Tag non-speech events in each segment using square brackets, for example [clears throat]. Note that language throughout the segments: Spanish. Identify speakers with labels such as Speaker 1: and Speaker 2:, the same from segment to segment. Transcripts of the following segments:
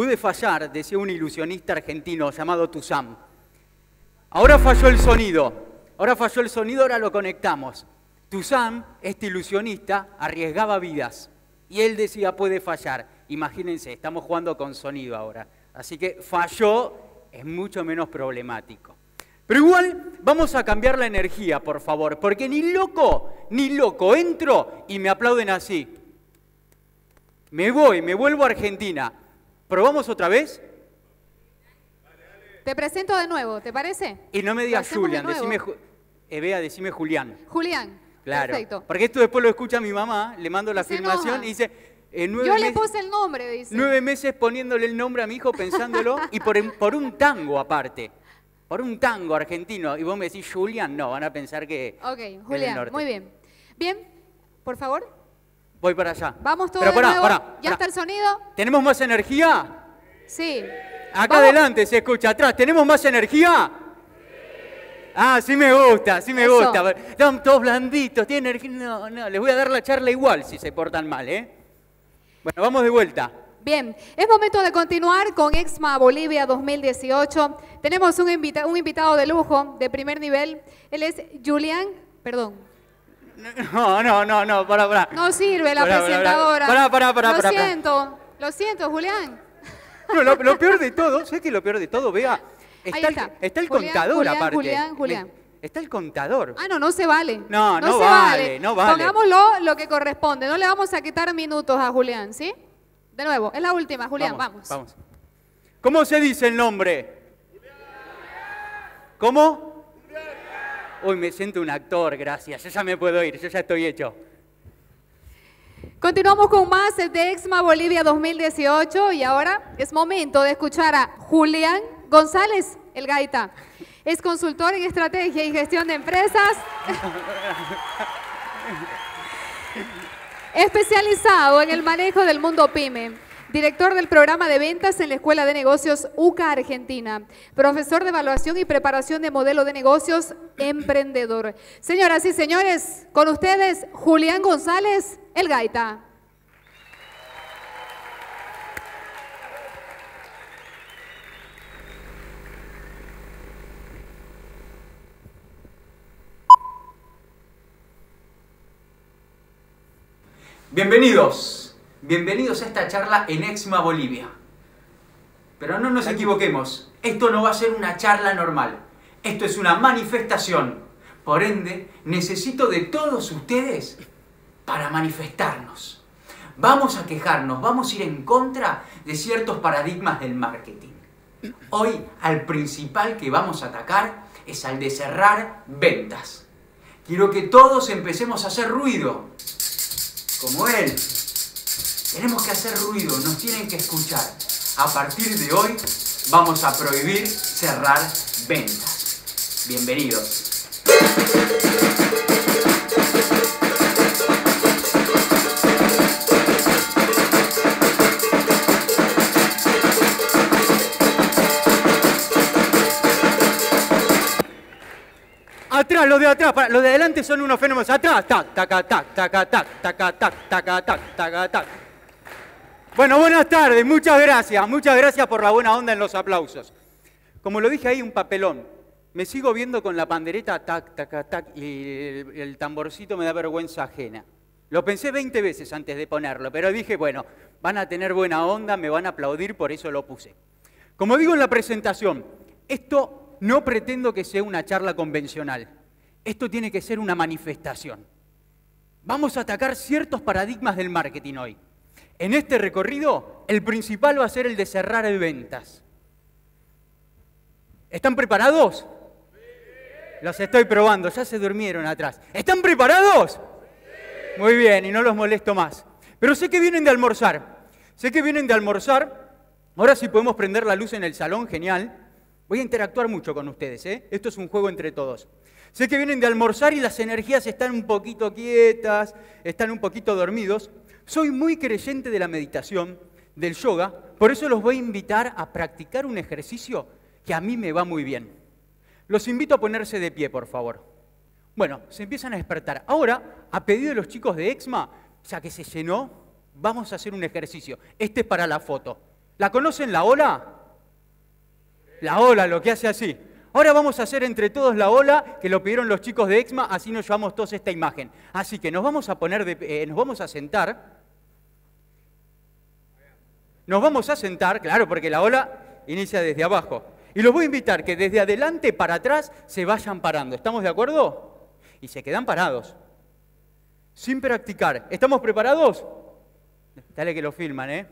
Speaker 1: pude fallar, decía un ilusionista argentino llamado Tuzam. Ahora falló el sonido, ahora falló el sonido, ahora lo conectamos. Tuzam, este ilusionista, arriesgaba vidas y él decía puede fallar. Imagínense, estamos jugando con sonido ahora. Así que falló, es mucho menos problemático. Pero igual vamos a cambiar la energía, por favor, porque ni loco, ni loco, entro y me aplauden así. Me voy, me vuelvo a Argentina. ¿Probamos otra vez?
Speaker 2: Te presento de nuevo, ¿te parece?
Speaker 1: Y no me digas Julián, decime, Evea, decime Julián.
Speaker 2: Julián.
Speaker 1: Claro. Perfecto. Porque esto después lo escucha mi mamá, le mando la afirmación y dice.
Speaker 2: Eh, Yo le puse el nombre, dice.
Speaker 1: Nueve meses poniéndole el nombre a mi hijo, pensándolo, y por, por un tango aparte. Por un tango argentino. Y vos me decís Julián, no, van a pensar que.
Speaker 2: Ok, Julián, muy bien. Bien, por favor.
Speaker 1: Voy para allá.
Speaker 2: Vamos todos de nuevo. ¿Ya está el sonido?
Speaker 1: ¿Tenemos más energía?
Speaker 2: Sí.
Speaker 1: Acá adelante se escucha, atrás. ¿Tenemos más energía? Ah, sí me gusta, sí me gusta. Están todos blanditos, tienen energía. No, no, les voy a dar la charla igual si se portan mal, ¿eh? Bueno, vamos de vuelta.
Speaker 2: Bien, es momento de continuar con Exma Bolivia 2018. Tenemos un, un invitado de lujo, de primer nivel. Él es Julián, perdón.
Speaker 1: No, no, no, no, para, para.
Speaker 2: No sirve la presentadora.
Speaker 1: Para, para, para,
Speaker 2: Lo siento, lo siento, Julián.
Speaker 1: No, lo, peor de todo, ¿sabes qué lo peor de todo? Vea, está,
Speaker 2: está.
Speaker 1: El, está el contador
Speaker 2: Julián,
Speaker 1: aparte.
Speaker 2: Julián, Julián.
Speaker 1: Está el contador.
Speaker 2: Ah, no, no se vale.
Speaker 1: No, no, vale, no vale.
Speaker 2: Pongámoslo lo que corresponde. No le vamos a quitar minutos a Julián, ¿sí? De nuevo, es la última, Julián, vamos.
Speaker 1: Vamos. ¿Cómo se dice el nombre? ¿Cómo? Uy, me siento un actor, gracias. Yo ya me puedo ir, yo ya estoy hecho.
Speaker 2: Continuamos con más de Exma Bolivia 2018 y ahora es momento de escuchar a Julián González, el gaita. Es consultor en estrategia y gestión de empresas. [laughs] especializado en el manejo del mundo PYME. Director del programa de ventas en la Escuela de Negocios UCA Argentina. Profesor de evaluación y preparación de modelo de negocios emprendedor. Señoras y señores, con ustedes Julián González, el Gaita.
Speaker 1: Bienvenidos, bienvenidos a esta charla en Exma Bolivia. Pero no nos equivoquemos, esto no va a ser una charla normal, esto es una manifestación. Por ende, necesito de todos ustedes para manifestarnos. Vamos a quejarnos, vamos a ir en contra de ciertos paradigmas del marketing. Hoy al principal que vamos a atacar es al de cerrar ventas. Quiero que todos empecemos a hacer ruido como él. Tenemos que hacer ruido, nos tienen que escuchar. A partir de hoy vamos a prohibir cerrar ventas. Bienvenidos. Atrás, los de atrás, para, de adelante son unos fenómenos. Atrás, tac, tac, tac, tac, tac, tac, tac, tac, tac, tac, tac. Bueno, buenas tardes, muchas gracias, muchas gracias por la buena onda en los aplausos. Como lo dije ahí, un papelón. Me sigo viendo con la pandereta, tac, tac, tac, y el, tamborcito me da vergüenza ajena. Lo pensé 20 veces antes de ponerlo, pero dije, bueno, van a tener buena onda, me van a aplaudir, por eso lo puse. Como digo en la presentación, esto no pretendo que sea una charla convencional. Esto tiene que ser una manifestación. Vamos a atacar ciertos paradigmas del marketing hoy. En este recorrido, el principal va a ser el de cerrar ventas. ¿Están preparados? Los estoy probando, ya se durmieron atrás. ¿Están preparados? Muy bien, y no los molesto más. Pero sé que vienen de almorzar. Sé que vienen de almorzar. Ahora sí podemos prender la luz en el salón, genial. Voy a interactuar mucho con ustedes, ¿eh? Esto es un juego entre todos. Sé que vienen de almorzar y las energías están un poquito quietas, están un poquito dormidos. Soy muy creyente de la meditación, del yoga, por eso los voy a invitar a practicar un ejercicio que a mí me va muy bien. Los invito a ponerse de pie, por favor. Bueno, se empiezan a despertar. Ahora, a pedido de los chicos de Exma, ya que se llenó, vamos a hacer un ejercicio. Este es para la foto. ¿La conocen la ola? La ola, lo que hace así. Ahora vamos a hacer entre todos la ola que lo pidieron los chicos de Exma, así nos llevamos todos esta imagen. Así que nos vamos a poner, de, eh, nos vamos a sentar. Nos vamos a sentar, claro, porque la ola inicia desde abajo. Y los voy a invitar que desde adelante para atrás se vayan parando. ¿Estamos de acuerdo? Y se quedan parados. Sin practicar. ¿Estamos preparados? Dale que lo filman, ¿eh?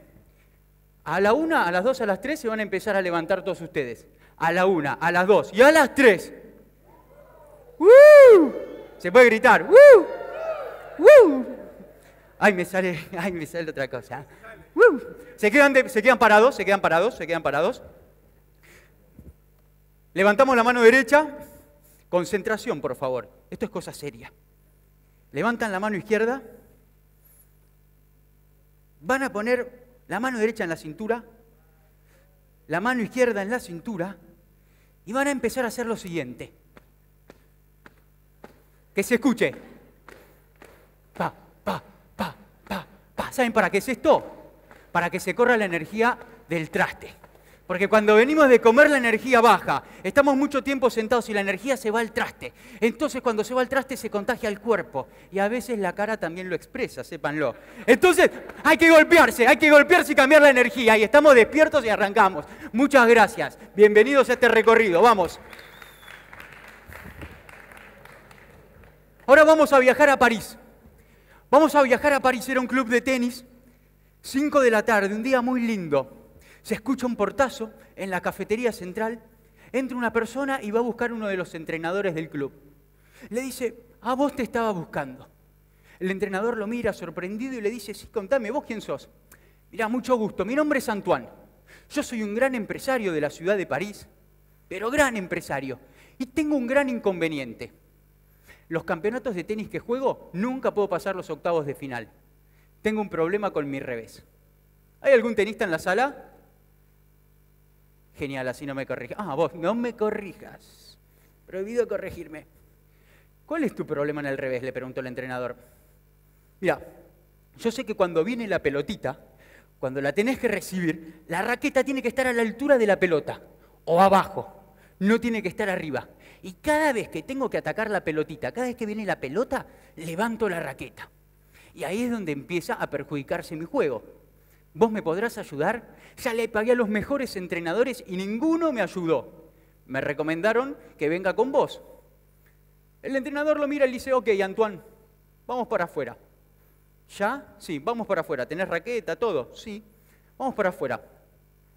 Speaker 1: A la una, a las dos, a las tres se van a empezar a levantar todos ustedes. A la una, a las dos y a las tres. ¡Woo! Se puede gritar. ¡Woo! ¡Woo! Ay, me sale, [laughs] ay, me sale otra cosa. ¡Woo! Se quedan, se quedan parados, se quedan parados, se quedan parados. Levantamos la mano derecha. Concentración, por favor. Esto es cosa seria. Levantan la mano izquierda. Van a poner la mano derecha en la cintura, la mano izquierda en la cintura, y van a empezar a hacer lo siguiente. Que se escuche. Pa, pa, pa, pa, pa. ¿Saben para qué es esto? Para que se corra la energía del traste. Porque cuando venimos de comer la energía baja, estamos mucho tiempo sentados y la energía se va al traste. Entonces cuando se va al traste se contagia al cuerpo y a veces la cara también lo expresa, sépanlo. Entonces hay que golpearse, hay que golpearse y cambiar la energía y estamos despiertos y arrancamos. Muchas gracias. Bienvenidos a este recorrido. Vamos. Ahora vamos a viajar a París. Vamos a viajar a París, era un club de tenis. 5 de la tarde, un día muy lindo. Se escucha un portazo en la cafetería central, entra una persona y va a buscar uno de los entrenadores del club. Le dice, a vos te estaba buscando. El entrenador lo mira sorprendido y le dice, sí, contame, ¿vos quién sos? Mira, mucho gusto, mi nombre es Antoine. Yo soy un gran empresario de la ciudad de París, pero gran empresario. Y tengo un gran inconveniente. Los campeonatos de tenis que juego nunca puedo pasar los octavos de final. Tengo un problema con mi revés. ¿Hay algún tenista en la sala? Genial, así no me corrijas. Ah, vos, no me corrijas. Prohibido corregirme. ¿Cuál es tu problema en el revés? Le preguntó el entrenador. Mira, yo sé que cuando viene la pelotita, cuando la tenés que recibir, la raqueta tiene que estar a la altura de la pelota o abajo, no tiene que estar arriba. Y cada vez que tengo que atacar la pelotita, cada vez que viene la pelota, levanto la raqueta. Y ahí es donde empieza a perjudicarse mi juego. ¿Vos me podrás ayudar? Ya le pagué a los mejores entrenadores y ninguno me ayudó. Me recomendaron que venga con vos. El entrenador lo mira y le dice, ok, Antoine, vamos para afuera. ¿Ya? Sí, vamos para afuera. ¿Tenés raqueta, todo? Sí, vamos para afuera.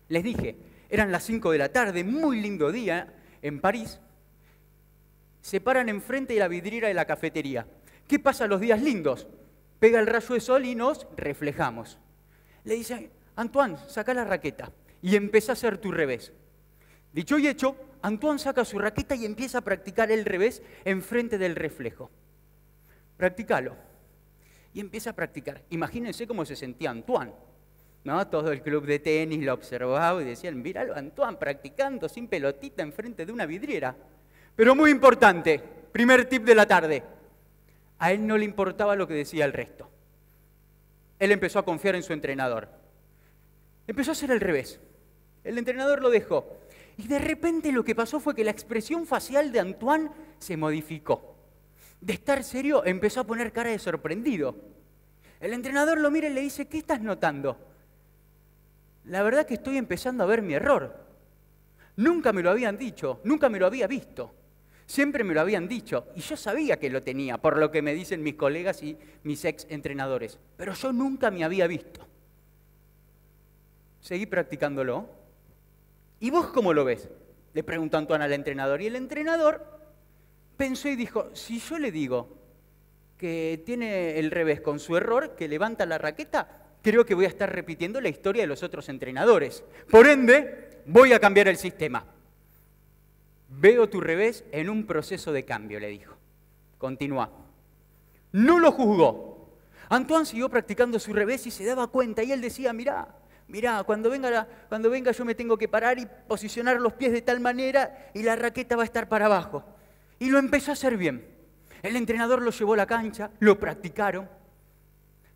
Speaker 1: Les dije, eran las 5 de la tarde, muy lindo día en París. Se paran enfrente de la vidriera de la cafetería. ¿Qué pasa los días lindos? Pega el rayo de sol y nos reflejamos le dice, Antoine, saca la raqueta y empieza a hacer tu revés. Dicho y hecho, Antoine saca su raqueta y empieza a practicar el revés enfrente del reflejo. Practícalo. Y empieza a practicar. Imagínense cómo se sentía Antoine. ¿no? Todo el club de tenis lo observaba y decían, míralo, Antoine practicando sin pelotita enfrente de una vidriera. Pero muy importante, primer tip de la tarde, a él no le importaba lo que decía el resto él empezó a confiar en su entrenador. Empezó a hacer al revés. El entrenador lo dejó. Y de repente lo que pasó fue que la expresión facial de Antoine se modificó. De estar serio empezó a poner cara de sorprendido. El entrenador lo mira y le dice, ¿qué estás notando? La verdad que estoy empezando a ver mi error. Nunca me lo habían dicho, nunca me lo había visto. Siempre me lo habían dicho y yo sabía que lo tenía, por lo que me dicen mis colegas y mis ex entrenadores, pero yo nunca me había visto. Seguí practicándolo. ¿Y vos cómo lo ves? Le preguntó Antoine al entrenador. Y el entrenador pensó y dijo, si yo le digo que tiene el revés con su error, que levanta la raqueta, creo que voy a estar repitiendo la historia de los otros entrenadores. Por ende, voy a cambiar el sistema. Veo tu revés en un proceso de cambio, le dijo. Continúa. No lo juzgó. Antoine siguió practicando su revés y se daba cuenta. Y él decía, mirá, mirá, cuando venga, cuando venga yo me tengo que parar y posicionar los pies de tal manera y la raqueta va a estar para abajo. Y lo empezó a hacer bien. El entrenador lo llevó a la cancha, lo practicaron.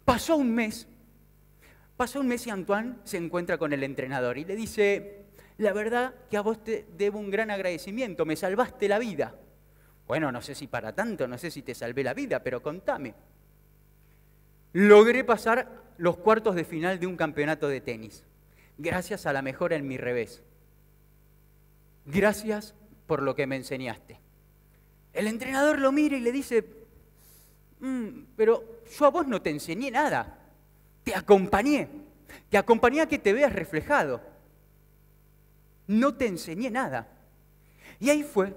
Speaker 1: Pasó un mes. Pasó un mes y Antoine se encuentra con el entrenador y le dice, la verdad que a vos te debo un gran agradecimiento, me salvaste la vida. Bueno, no sé si para tanto, no sé si te salvé la vida, pero contame. Logré pasar los cuartos de final de un campeonato de tenis, gracias a la mejora en mi revés. Gracias por lo que me enseñaste. El entrenador lo mira y le dice, mm, pero yo a vos no te enseñé nada, te acompañé, te acompañé a que te veas reflejado. No te enseñé nada. Y ahí fue,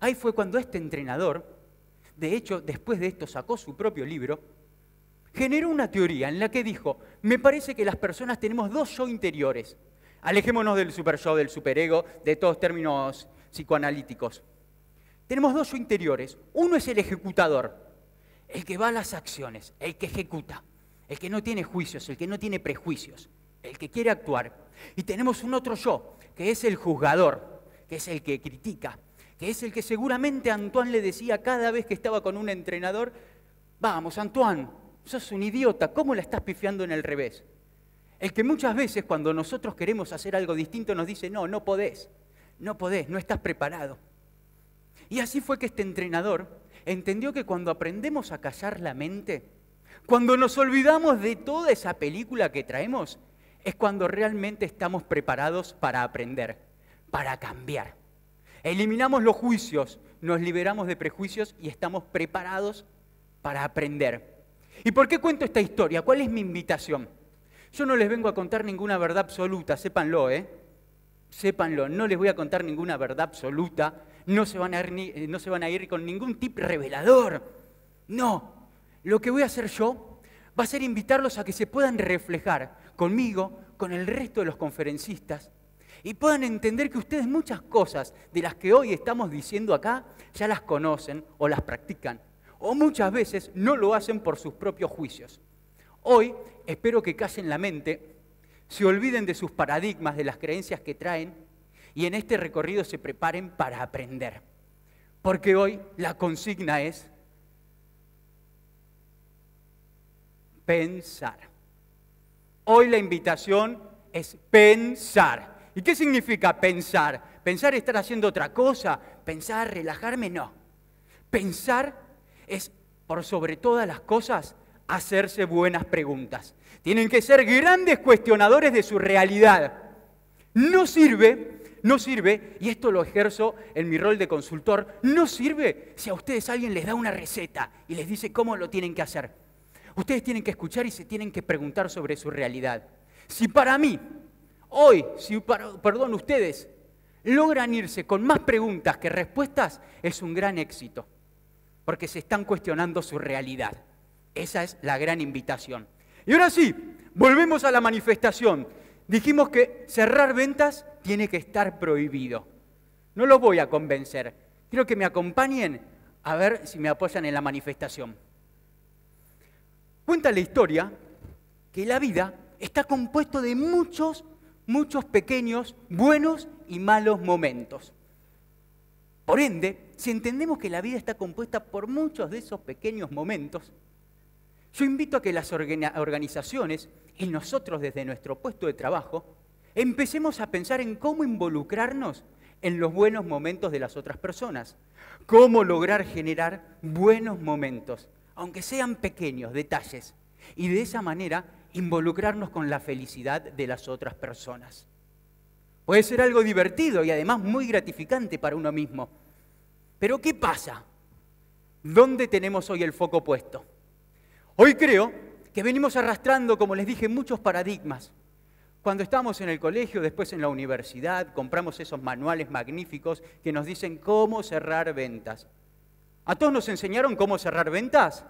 Speaker 1: ahí fue cuando este entrenador, de hecho, después de esto sacó su propio libro, generó una teoría en la que dijo, me parece que las personas tenemos dos yo interiores. Alejémonos del super yo, del superego, de todos términos psicoanalíticos. Tenemos dos yo interiores. Uno es el ejecutador, el que va a las acciones, el que ejecuta, el que no tiene juicios, el que no tiene prejuicios, el que quiere actuar. Y tenemos un otro yo, que es el juzgador, que es el que critica, que es el que seguramente Antoine le decía cada vez que estaba con un entrenador, vamos, Antoine, sos un idiota, ¿cómo la estás pifiando en el revés? El que muchas veces cuando nosotros queremos hacer algo distinto nos dice, no, no podés, no podés, no estás preparado. Y así fue que este entrenador entendió que cuando aprendemos a callar la mente, cuando nos olvidamos de toda esa película que traemos, es cuando realmente estamos preparados para aprender, para cambiar. Eliminamos los juicios, nos liberamos de prejuicios y estamos preparados para aprender. ¿Y por qué cuento esta historia? ¿Cuál es mi invitación? Yo no les vengo a contar ninguna verdad absoluta, sépanlo, ¿eh? Sépanlo, no les voy a contar ninguna verdad absoluta, no se van a ir, eh, no se van a ir con ningún tip revelador. No, lo que voy a hacer yo va a ser invitarlos a que se puedan reflejar conmigo, con el resto de los conferencistas, y puedan entender que ustedes muchas cosas de las que hoy estamos diciendo acá ya las conocen o las practican o muchas veces no lo hacen por sus propios juicios. Hoy espero que callen la mente, se olviden de sus paradigmas, de las creencias que traen y en este recorrido se preparen para aprender. Porque hoy la consigna es pensar. Hoy la invitación es pensar. ¿Y qué significa pensar? ¿Pensar estar haciendo otra cosa? ¿Pensar relajarme? No. Pensar es, por sobre todas las cosas, hacerse buenas preguntas. Tienen que ser grandes cuestionadores de su realidad. No sirve, no sirve, y esto lo ejerzo en mi rol de consultor, no sirve si a ustedes alguien les da una receta y les dice cómo lo tienen que hacer. Ustedes tienen que escuchar y se tienen que preguntar sobre su realidad. Si para mí, hoy, si perdón, ustedes logran irse con más preguntas que respuestas, es un gran éxito porque se están cuestionando su realidad. Esa es la gran invitación. Y ahora sí, volvemos a la manifestación. Dijimos que cerrar ventas tiene que estar prohibido. No los voy a convencer. Quiero que me acompañen a ver si me apoyan en la manifestación. Cuenta la historia que la vida está compuesto de muchos, muchos pequeños, buenos y malos momentos. Por ende, si entendemos que la vida está compuesta por muchos de esos pequeños momentos, yo invito a que las organizaciones y nosotros desde nuestro puesto de trabajo empecemos a pensar en cómo involucrarnos en los buenos momentos de las otras personas, cómo lograr generar buenos momentos, aunque sean pequeños detalles, y de esa manera involucrarnos con la felicidad de las otras personas. Puede ser algo divertido y además muy gratificante para uno mismo. Pero ¿qué pasa? ¿Dónde tenemos hoy el foco puesto? Hoy creo que venimos arrastrando, como les dije, muchos paradigmas. Cuando estamos en el colegio, después en la universidad, compramos esos manuales magníficos que nos dicen cómo cerrar ventas. ¿A todos nos enseñaron cómo cerrar ventas?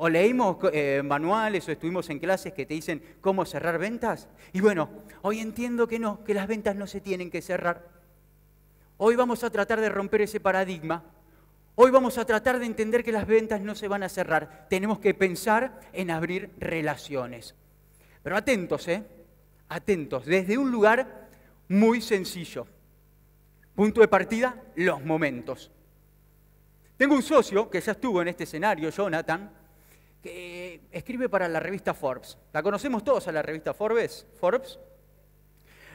Speaker 1: o leímos eh, manuales o estuvimos en clases que te dicen cómo cerrar ventas. Y bueno, hoy entiendo que no, que las ventas no se tienen que cerrar. Hoy vamos a tratar de romper ese paradigma. Hoy vamos a tratar de entender que las ventas no se van a cerrar. Tenemos que pensar en abrir relaciones. Pero atentos, ¿eh? Atentos, desde un lugar muy sencillo. Punto de partida, los momentos. Tengo un socio que ya estuvo en este escenario, Jonathan, que escribe para la revista Forbes. La conocemos todos a la revista Forbes. Forbes.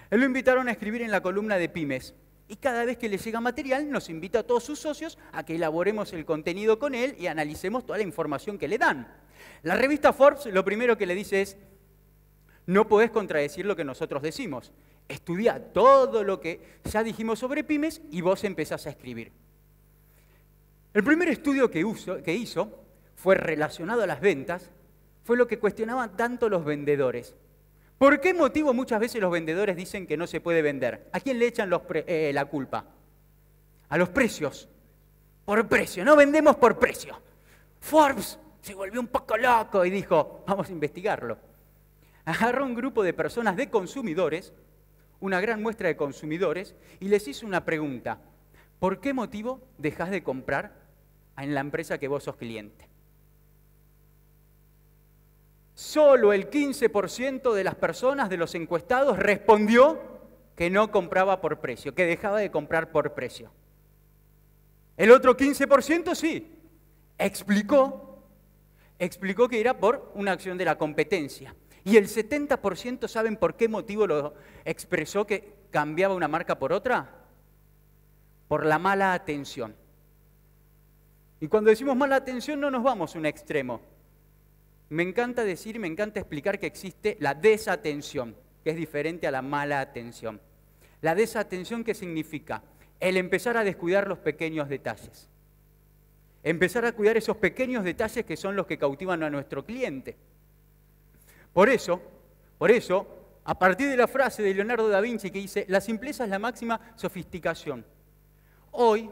Speaker 1: Él lo invitaron a escribir en la columna de pymes. Y cada vez que le llega material, nos invita a todos sus socios a que elaboremos el contenido con él y analicemos toda la información que le dan. La revista Forbes lo primero que le dice es, no podés contradecir lo que nosotros decimos. Estudia todo lo que ya dijimos sobre pymes y vos empezás a escribir. El primer estudio que, hizo fue relacionado a las ventas, fue lo que cuestionaban tanto los vendedores. ¿Por qué motivo muchas veces los vendedores dicen que no se puede vender? ¿A quién le echan eh, la culpa? A los precios. Por precio, no vendemos por precio. Forbes se volvió un poco loco y dijo, vamos a investigarlo. Agarró un grupo de personas de consumidores, una gran muestra de consumidores, y les hizo una pregunta. ¿Por qué motivo dejas de comprar en la empresa que vos sos cliente? Solo el 15% de las personas, de los encuestados, respondió que no compraba por precio, que dejaba de comprar por precio. El otro 15% sí, explicó, explicó que era por una acción de la competencia. Y el 70% saben por qué motivo lo expresó que cambiaba una marca por otra? Por la mala atención. Y cuando decimos mala atención no nos vamos a un extremo. Me encanta decir, me encanta explicar que existe la desatención, que es diferente a la mala atención. La desatención, ¿qué significa? El empezar a descuidar los pequeños detalles. Empezar a cuidar esos pequeños detalles que son los que cautivan a nuestro cliente. Por eso, por eso, a partir de la frase de Leonardo da Vinci que dice, la simpleza es la máxima sofisticación. Hoy,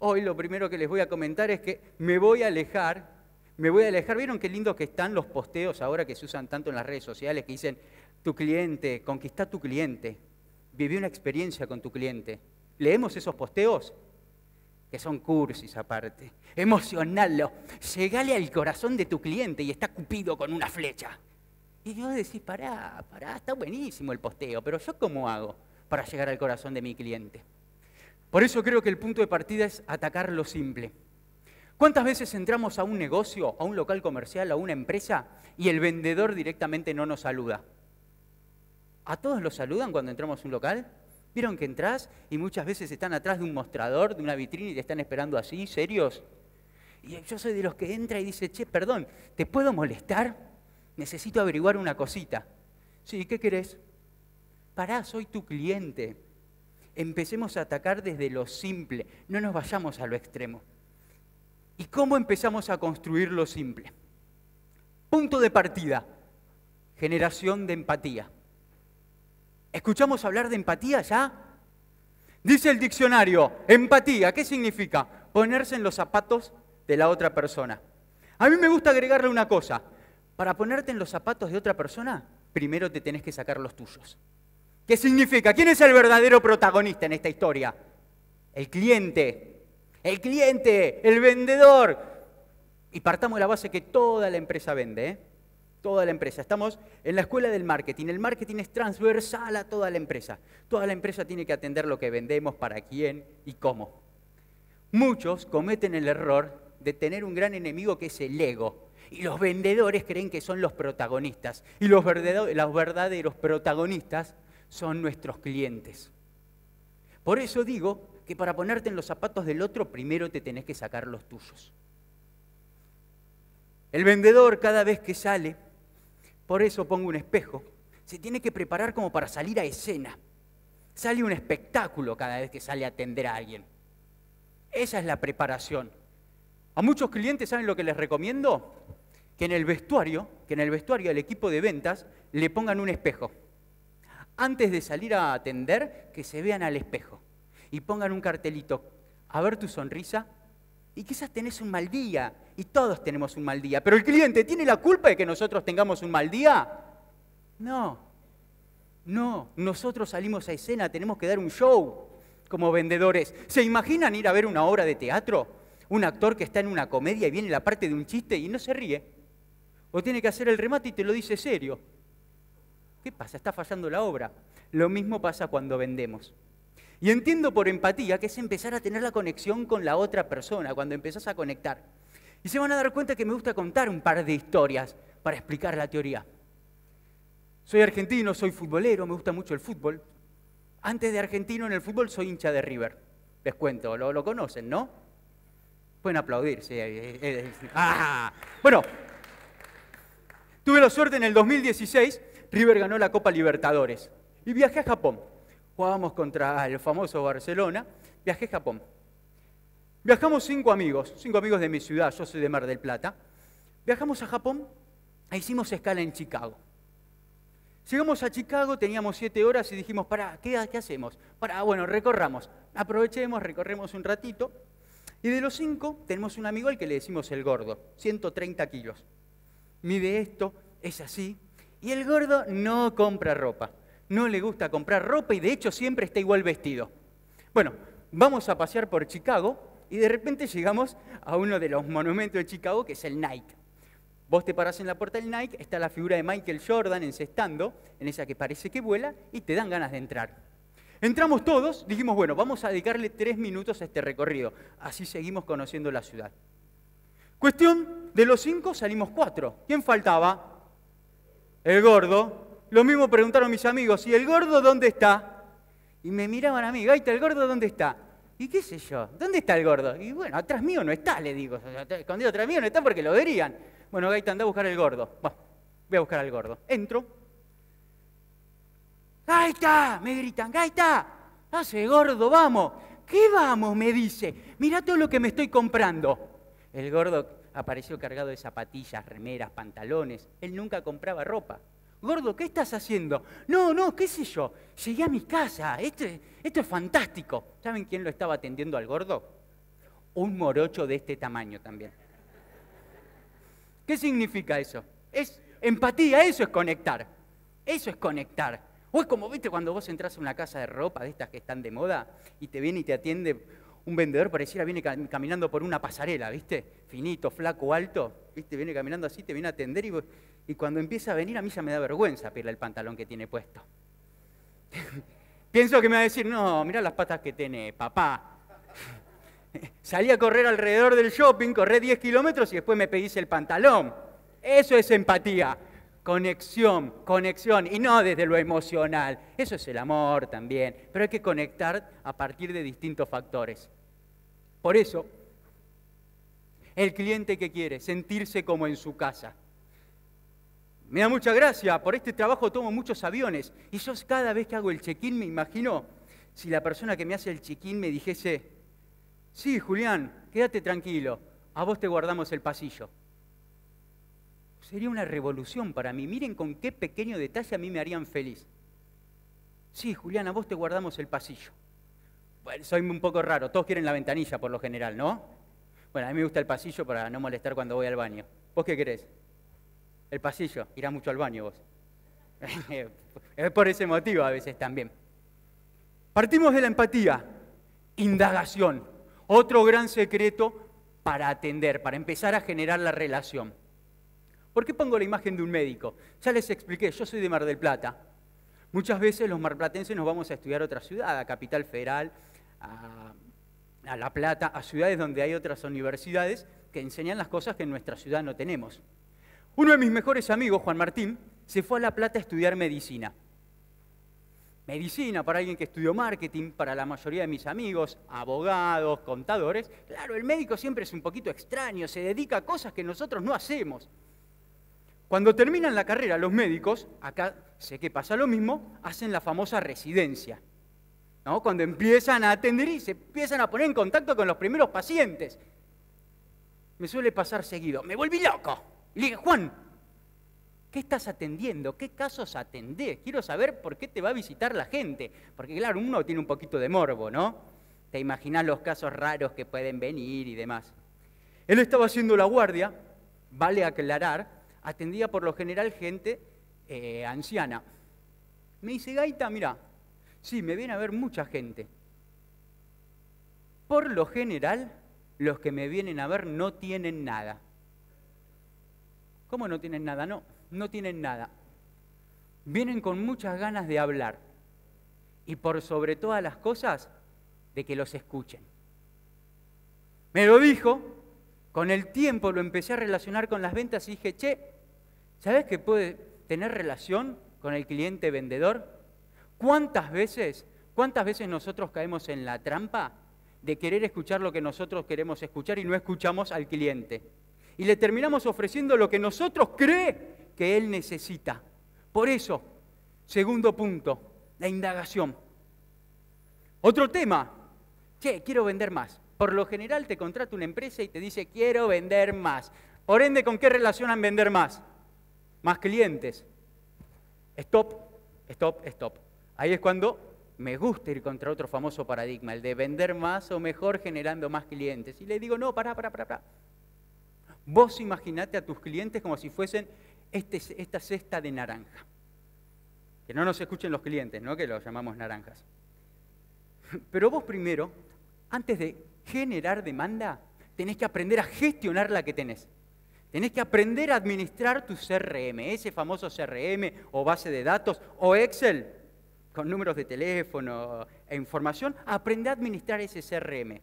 Speaker 1: hoy lo primero que les voy a comentar es que me voy a alejar me voy a alejar. ¿Vieron qué lindo que están los posteos ahora que se usan tanto en las redes sociales que dicen, tu cliente, conquista tu cliente, viví una experiencia con tu cliente? ¿Leemos esos posteos? Que son cursis aparte. Emocionalo. Llegale al corazón de tu cliente y está cupido con una flecha. Y vos decís, pará, pará, está buenísimo el posteo, pero ¿yo cómo hago para llegar al corazón de mi cliente? Por eso creo que el punto de partida es atacar lo simple. ¿Cuántas veces entramos a un negocio, a un local comercial, a una empresa y el vendedor directamente no nos saluda? ¿A todos los saludan cuando entramos a un local? ¿Vieron que entras y muchas veces están atrás de un mostrador, de una vitrina y te están esperando así, serios? Y yo soy de los que entra y dice, che, perdón, ¿te puedo molestar? Necesito averiguar una cosita. Sí, ¿qué querés? Pará, soy tu cliente. Empecemos a atacar desde lo simple, no nos vayamos a lo extremo. ¿Y cómo empezamos a construir lo simple? Punto de partida, generación de empatía. ¿Escuchamos hablar de empatía ya? Dice el diccionario, empatía, ¿qué significa? Ponerse en los zapatos de la otra persona. A mí me gusta agregarle una cosa. Para ponerte en los zapatos de otra persona, primero te tenés que sacar los tuyos. ¿Qué significa? ¿Quién es el verdadero protagonista en esta historia? El cliente, el cliente, el vendedor. Y partamos de la base que toda la empresa vende, ¿eh? Toda la empresa. Estamos en la escuela del marketing. El marketing es transversal a toda la empresa. Toda la empresa tiene que atender lo que vendemos, para quién y cómo. Muchos cometen el error de tener un gran enemigo que es el ego. Y los vendedores creen que son los protagonistas. Y los verdaderos protagonistas son nuestros clientes. Por eso digo que para ponerte en los zapatos del otro, primero te tenés que sacar los tuyos. El vendedor cada vez que sale, por eso pongo un espejo, se tiene que preparar como para salir a escena. Sale un espectáculo cada vez que sale a atender a alguien. Esa es la preparación. A muchos clientes, ¿saben lo que les recomiendo? Que en el vestuario, que en el vestuario del equipo de ventas le pongan un espejo. Antes de salir a atender, que se vean al espejo y pongan un cartelito, a ver tu sonrisa, y quizás tenés un mal día, y todos tenemos un mal día, pero el cliente tiene la culpa de que nosotros tengamos un mal día. No, no, nosotros salimos a escena, tenemos que dar un show como vendedores. ¿Se imaginan ir a ver una obra de teatro? Un actor que está en una comedia y viene la parte de un chiste y no se ríe. O tiene que hacer el remate y te lo dice serio. ¿Qué pasa? Está fallando la obra. Lo mismo pasa cuando vendemos. Y entiendo por empatía que es empezar a tener la conexión con la otra persona, cuando empezás a conectar. Y se van a dar cuenta que me gusta contar un par de historias para explicar la teoría. Soy argentino, soy futbolero, me gusta mucho el fútbol. Antes de argentino en el fútbol soy hincha de River. Les cuento, lo, lo conocen, ¿no? Pueden aplaudir, sí. eh, eh, eh, ah. Bueno, tuve la suerte en el 2016, River ganó la Copa Libertadores y viajé a Japón. Jugábamos contra el famoso Barcelona, viajé a Japón. Viajamos cinco amigos, cinco amigos de mi ciudad, yo soy de Mar del Plata. Viajamos a Japón e hicimos escala en Chicago. Llegamos a Chicago, teníamos siete horas y dijimos, para, ¿qué, ¿qué hacemos? Para, bueno, recorramos. Aprovechemos, recorremos un ratito. Y de los cinco tenemos un amigo al que le decimos el gordo, 130 kilos. Mide esto, es así. Y el gordo no compra ropa. No le gusta comprar ropa y de hecho siempre está igual vestido. Bueno, vamos a pasear por Chicago y de repente llegamos a uno de los monumentos de Chicago que es el Nike. Vos te parás en la puerta del Nike, está la figura de Michael Jordan encestando, en esa que parece que vuela, y te dan ganas de entrar. Entramos todos, dijimos, bueno, vamos a dedicarle tres minutos a este recorrido. Así seguimos conociendo la ciudad. Cuestión, de los cinco salimos cuatro. ¿Quién faltaba? El gordo. Lo mismo preguntaron mis amigos, ¿y el gordo dónde está? Y me miraban a mí, Gaita, ¿el gordo dónde está? ¿Y qué sé yo? ¿Dónde está el gordo? Y bueno, atrás mío no está, le digo. Escondido atrás mío no está porque lo verían. Bueno, Gaita, anda a buscar el gordo. Va, voy a buscar al gordo. Entro. Gaita, me gritan, Gaita, hace gordo, vamos. ¿Qué vamos? me dice. Mira todo lo que me estoy comprando. El gordo apareció cargado de zapatillas, remeras, pantalones. Él nunca compraba ropa. Gordo, ¿qué estás haciendo? No, no, qué sé yo. Llegué a mi casa. Esto, esto es fantástico. ¿Saben quién lo estaba atendiendo al gordo? Un morocho de este tamaño también. ¿Qué significa eso? Es empatía, eso es conectar. Eso es conectar. O es como, viste, cuando vos entras a una casa de ropa de estas que están de moda y te viene y te atiende un vendedor, pareciera viene caminando por una pasarela, viste, finito, flaco, alto, viste, viene caminando así, te viene a atender y, cuando empieza a venir a mí ya me da vergüenza pedirle el pantalón que tiene puesto. [laughs] Pienso que me va a decir, no, mira las patas que tiene, papá. [laughs] Salí a correr alrededor del shopping, corré 10 kilómetros y después me pedís el pantalón. Eso es empatía. Conexión, conexión, y no desde lo emocional. Eso es el amor también, pero hay que conectar a partir de distintos factores. Por eso, el cliente que quiere sentirse como en su casa. Me da mucha gracia, por este trabajo tomo muchos aviones y yo cada vez que hago el check-in me imagino si la persona que me hace el check-in me dijese, sí, Julián, quédate tranquilo, a vos te guardamos el pasillo sería una revolución para mí. Miren con qué pequeño detalle a mí me harían feliz. Sí, Juliana, vos te guardamos el pasillo. Bueno, soy un poco raro, todos quieren la ventanilla por lo general, ¿no? Bueno, a mí me gusta el pasillo para no molestar cuando voy al baño. ¿Vos qué querés? El pasillo, irá mucho al baño vos. [laughs] es por ese motivo a veces también. Partimos de la empatía, indagación, otro gran secreto para atender, para empezar a generar la relación. ¿Por qué pongo la imagen de un médico? Ya les expliqué, yo soy de Mar del Plata. Muchas veces los marplatenses nos vamos a estudiar a otra ciudad, a Capital Federal, a, a, La Plata, a ciudades donde hay otras universidades que enseñan las cosas que en nuestra ciudad no tenemos. Uno de mis mejores amigos, Juan Martín, se fue a La Plata a estudiar medicina. Medicina para alguien que estudió marketing, para la mayoría de mis amigos, abogados, contadores. Claro, el médico siempre es un poquito extraño, se dedica a cosas que nosotros no hacemos. Cuando terminan la carrera los médicos, acá sé que pasa lo mismo, hacen la famosa residencia. ¿no? Cuando empiezan a atender y se empiezan a poner en contacto con los primeros pacientes. Me suele pasar seguido. Me volví loco. Y le dije, Juan, ¿qué estás atendiendo? ¿Qué casos atendés? Quiero saber por qué te va a visitar la gente. Porque claro, uno tiene un poquito de morbo, ¿no? Te imaginas los casos raros que pueden venir y demás. Él estaba haciendo la guardia, vale aclarar, atendía por lo general gente eh, anciana. Me dice, Gaita, mira, sí, me viene a ver mucha gente. Por lo general, los que me vienen a ver no tienen nada. ¿Cómo no tienen nada? No, no tienen nada. Vienen con muchas ganas de hablar y por sobre todas las cosas, de que los escuchen. Me lo dijo Con el tiempo lo empecé a relacionar con las ventas y dije, che, ¿sabes que puede tener relación con el cliente vendedor? ¿Cuántas veces, cuántas veces nosotros caemos en la trampa de querer escuchar lo que nosotros queremos escuchar y no escuchamos al cliente? Y le terminamos ofreciendo lo que nosotros cree que él necesita. Por eso, segundo punto, la indagación. Otro tema, che, quiero vender más. Por lo general te contrata una empresa y te dice, quiero vender más. Por ende, ¿con qué relacionan vender más? Más clientes. Stop, stop, stop. Ahí es cuando me gusta ir contra otro famoso paradigma, el de vender más o mejor generando más clientes. Y le digo, no, pará, pará, pará, pará. Vos imaginate a tus clientes como si fuesen este, esta cesta de naranja. Que no nos escuchen los clientes, ¿no? que los llamamos naranjas. Pero vos primero, antes de generar demanda, tenés que aprender a gestionar la que tenés. Tenés que aprender a administrar tu CRM, ese famoso CRM o base de datos o Excel con números de teléfono e información. Aprende a administrar ese CRM.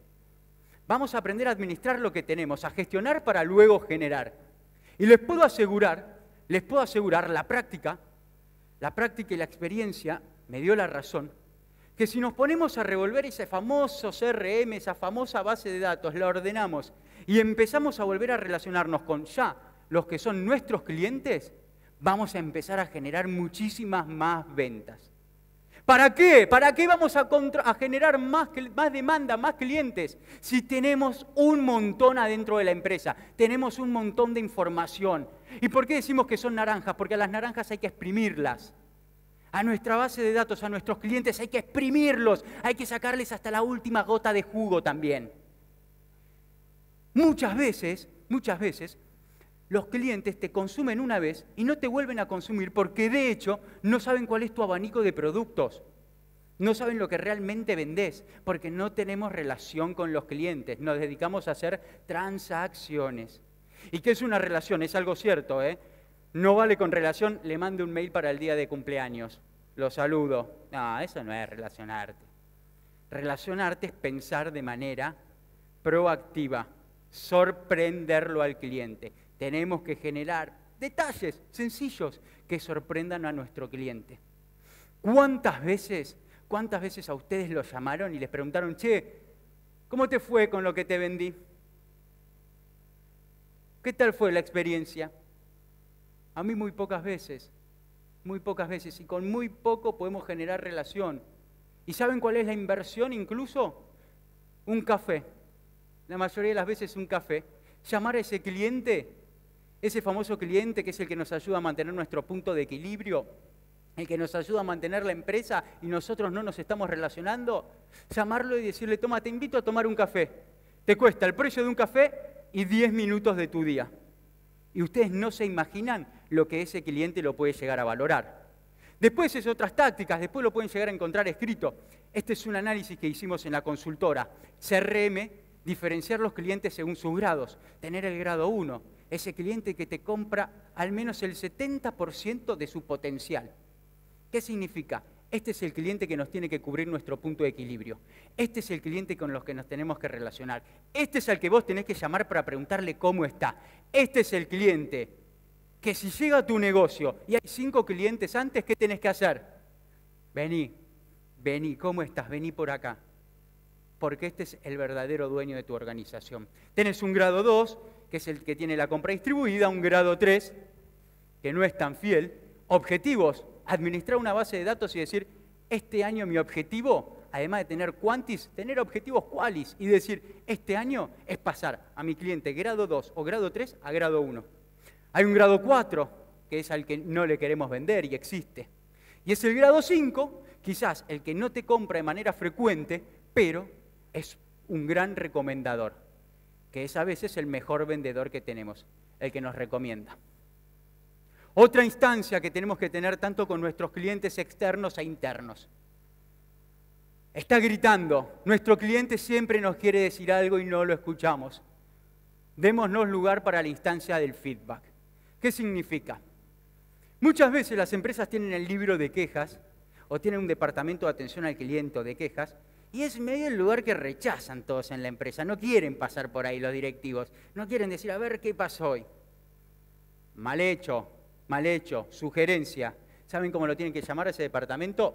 Speaker 1: Vamos a aprender a administrar lo que tenemos, a gestionar para luego generar. Y les puedo asegurar, les puedo asegurar, la práctica, la práctica y la experiencia me dio la razón, que si nos ponemos a revolver ese famoso CRM, esa famosa base de datos, la ordenamos y empezamos a volver a relacionarnos con ya los que son nuestros clientes, vamos a empezar a generar muchísimas más ventas. ¿Para qué? ¿Para qué vamos a, generar más, más, demanda, más clientes? Si tenemos un montón adentro de la empresa, tenemos un montón de información. ¿Y por qué decimos que son naranjas? Porque a las naranjas hay que exprimirlas. A nuestra base de datos, a nuestros clientes, hay que exprimirlos, hay que sacarles hasta la última gota de jugo también. Muchas veces, muchas veces, los clientes te consumen una vez y no te vuelven a consumir porque de hecho no saben cuál es tu abanico de productos. No saben lo que realmente vendés porque no tenemos relación con los clientes. Nos dedicamos a hacer transacciones. ¿Y qué es una relación? Es algo cierto, ¿eh? No vale con relación, le mando un mail para el día de cumpleaños, lo saludo. No, eso no es relacionarte. Relacionarte es pensar de manera proactiva, sorprenderlo al cliente. Tenemos que generar detalles sencillos que sorprendan a nuestro cliente. ¿Cuántas veces, cuántas veces a ustedes lo llamaron y les preguntaron, che, ¿cómo te fue con lo que te vendí? ¿Qué tal fue la experiencia? A mí muy pocas veces, muy pocas veces, y con muy poco podemos generar relación. ¿Y saben cuál es la inversión incluso? Un café. La mayoría de las veces un café. Llamar a ese cliente, ese famoso cliente que es el que nos ayuda a mantener nuestro punto de equilibrio, el que nos ayuda a mantener la empresa y nosotros no nos estamos relacionando, llamarlo y decirle, toma, te invito a tomar un café. Te cuesta el precio de un café y 10 minutos de tu día. Y ustedes no se imaginan lo que ese cliente lo puede llegar a valorar. Después es otras tácticas, después lo pueden llegar a encontrar escrito. Este es un análisis que hicimos en la consultora. CRM, diferenciar los clientes según sus grados. Tener el grado 1, ese cliente que te compra al menos el 70% de su potencial. ¿Qué significa? Este es el cliente que nos tiene que cubrir nuestro punto de equilibrio. Este es el cliente con los que nos tenemos que relacionar. Este es el que vos tenés que llamar para preguntarle cómo está. Este es el cliente que si llega a tu negocio y hay cinco clientes antes, ¿qué tenés que hacer? Vení, vení, ¿cómo estás? Vení por acá. Porque este es el verdadero dueño de tu organización. Tenés un grado 2, que es el que tiene la compra distribuida, un grado 3, que no es tan fiel. Objetivos, administrar una base de datos y decir, este año mi objetivo, además de tener quantis, tener objetivos qualis y decir, este año es pasar a mi cliente grado 2 o grado 3 a grado 1. Hay un grado 4, que es al que no le queremos vender y existe. Y es el grado 5, quizás el que no te compra de manera frecuente, pero es un gran recomendador, que es a veces el mejor vendedor que tenemos, el que nos recomienda. Otra instancia que tenemos que tener tanto con nuestros clientes externos e internos. Está gritando, nuestro cliente siempre nos quiere decir algo y no lo escuchamos. Démonos lugar para la instancia del feedback. ¿Qué significa? Muchas veces las empresas tienen el libro de quejas o tienen un departamento de atención al cliente o de quejas Y es medio el lugar que rechazan todos en la empresa. No quieren pasar por ahí los directivos. No quieren decir, a ver qué pasó hoy. Mal hecho, mal hecho, sugerencia. ¿Saben cómo lo tienen que llamar a ese departamento?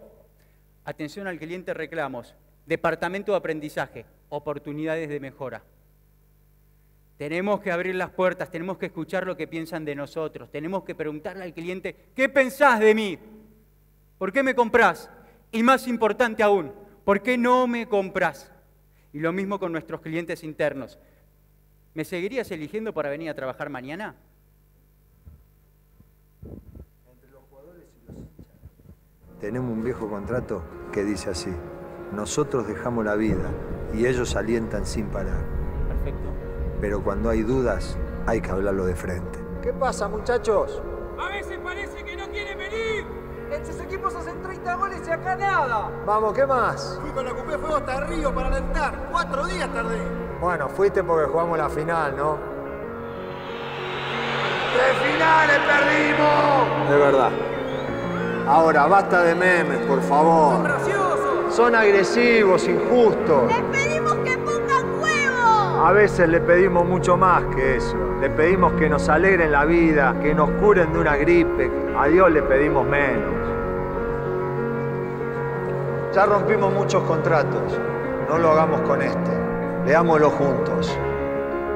Speaker 1: Atención al cliente reclamos. Departamento de aprendizaje, oportunidades de mejora. Tenemos que abrir las puertas, tenemos que escuchar lo que piensan de nosotros, tenemos que preguntarle al cliente, ¿qué pensás de mí? ¿Por qué me comprás? Y más importante aún, ¿por qué no me comprás? Y lo mismo con nuestros clientes internos. ¿Me seguirías eligiendo para venir a trabajar mañana?
Speaker 3: Tenemos un viejo contrato que dice así, nosotros dejamos la vida y ellos alientan sin parar.
Speaker 1: Perfecto.
Speaker 3: Pero cuando hay dudas, hay que hablarlo de frente.
Speaker 4: ¿Qué pasa, muchachos?
Speaker 5: A veces parece que no quiere venir.
Speaker 4: En sus equipos hacen 30 goles y acá nada.
Speaker 3: Vamos, ¿qué más?
Speaker 6: Fui con la Cupé Fuego hasta Río para alentar. Cuatro días tardé.
Speaker 3: Bueno, fuiste porque jugamos la final, ¿no?
Speaker 6: ¡Tres finales perdimos!
Speaker 3: De verdad. Ahora, basta de memes, por favor.
Speaker 5: Gracioso.
Speaker 3: Son agresivos, injustos.
Speaker 7: ¡Les pedimos que pongan huevos!
Speaker 3: A veces le pedimos mucho más que eso. Le pedimos que nos alegren la vida, que nos curen de una gripe. A Dios le pedimos menos. Ya rompimos muchos contratos. No lo hagamos con este. Leámoslo juntos.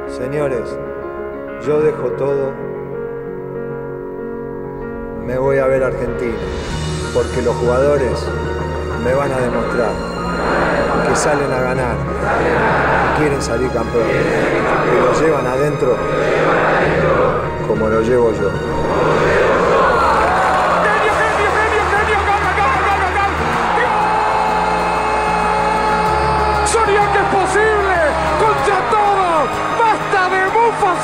Speaker 3: Señores, yo dejo todo. Me voy a ver Argentina. Porque los jugadores me van a demostrar que salen a ganar, que quieren salir campeones, que lo llevan adentro como lo llevo yo.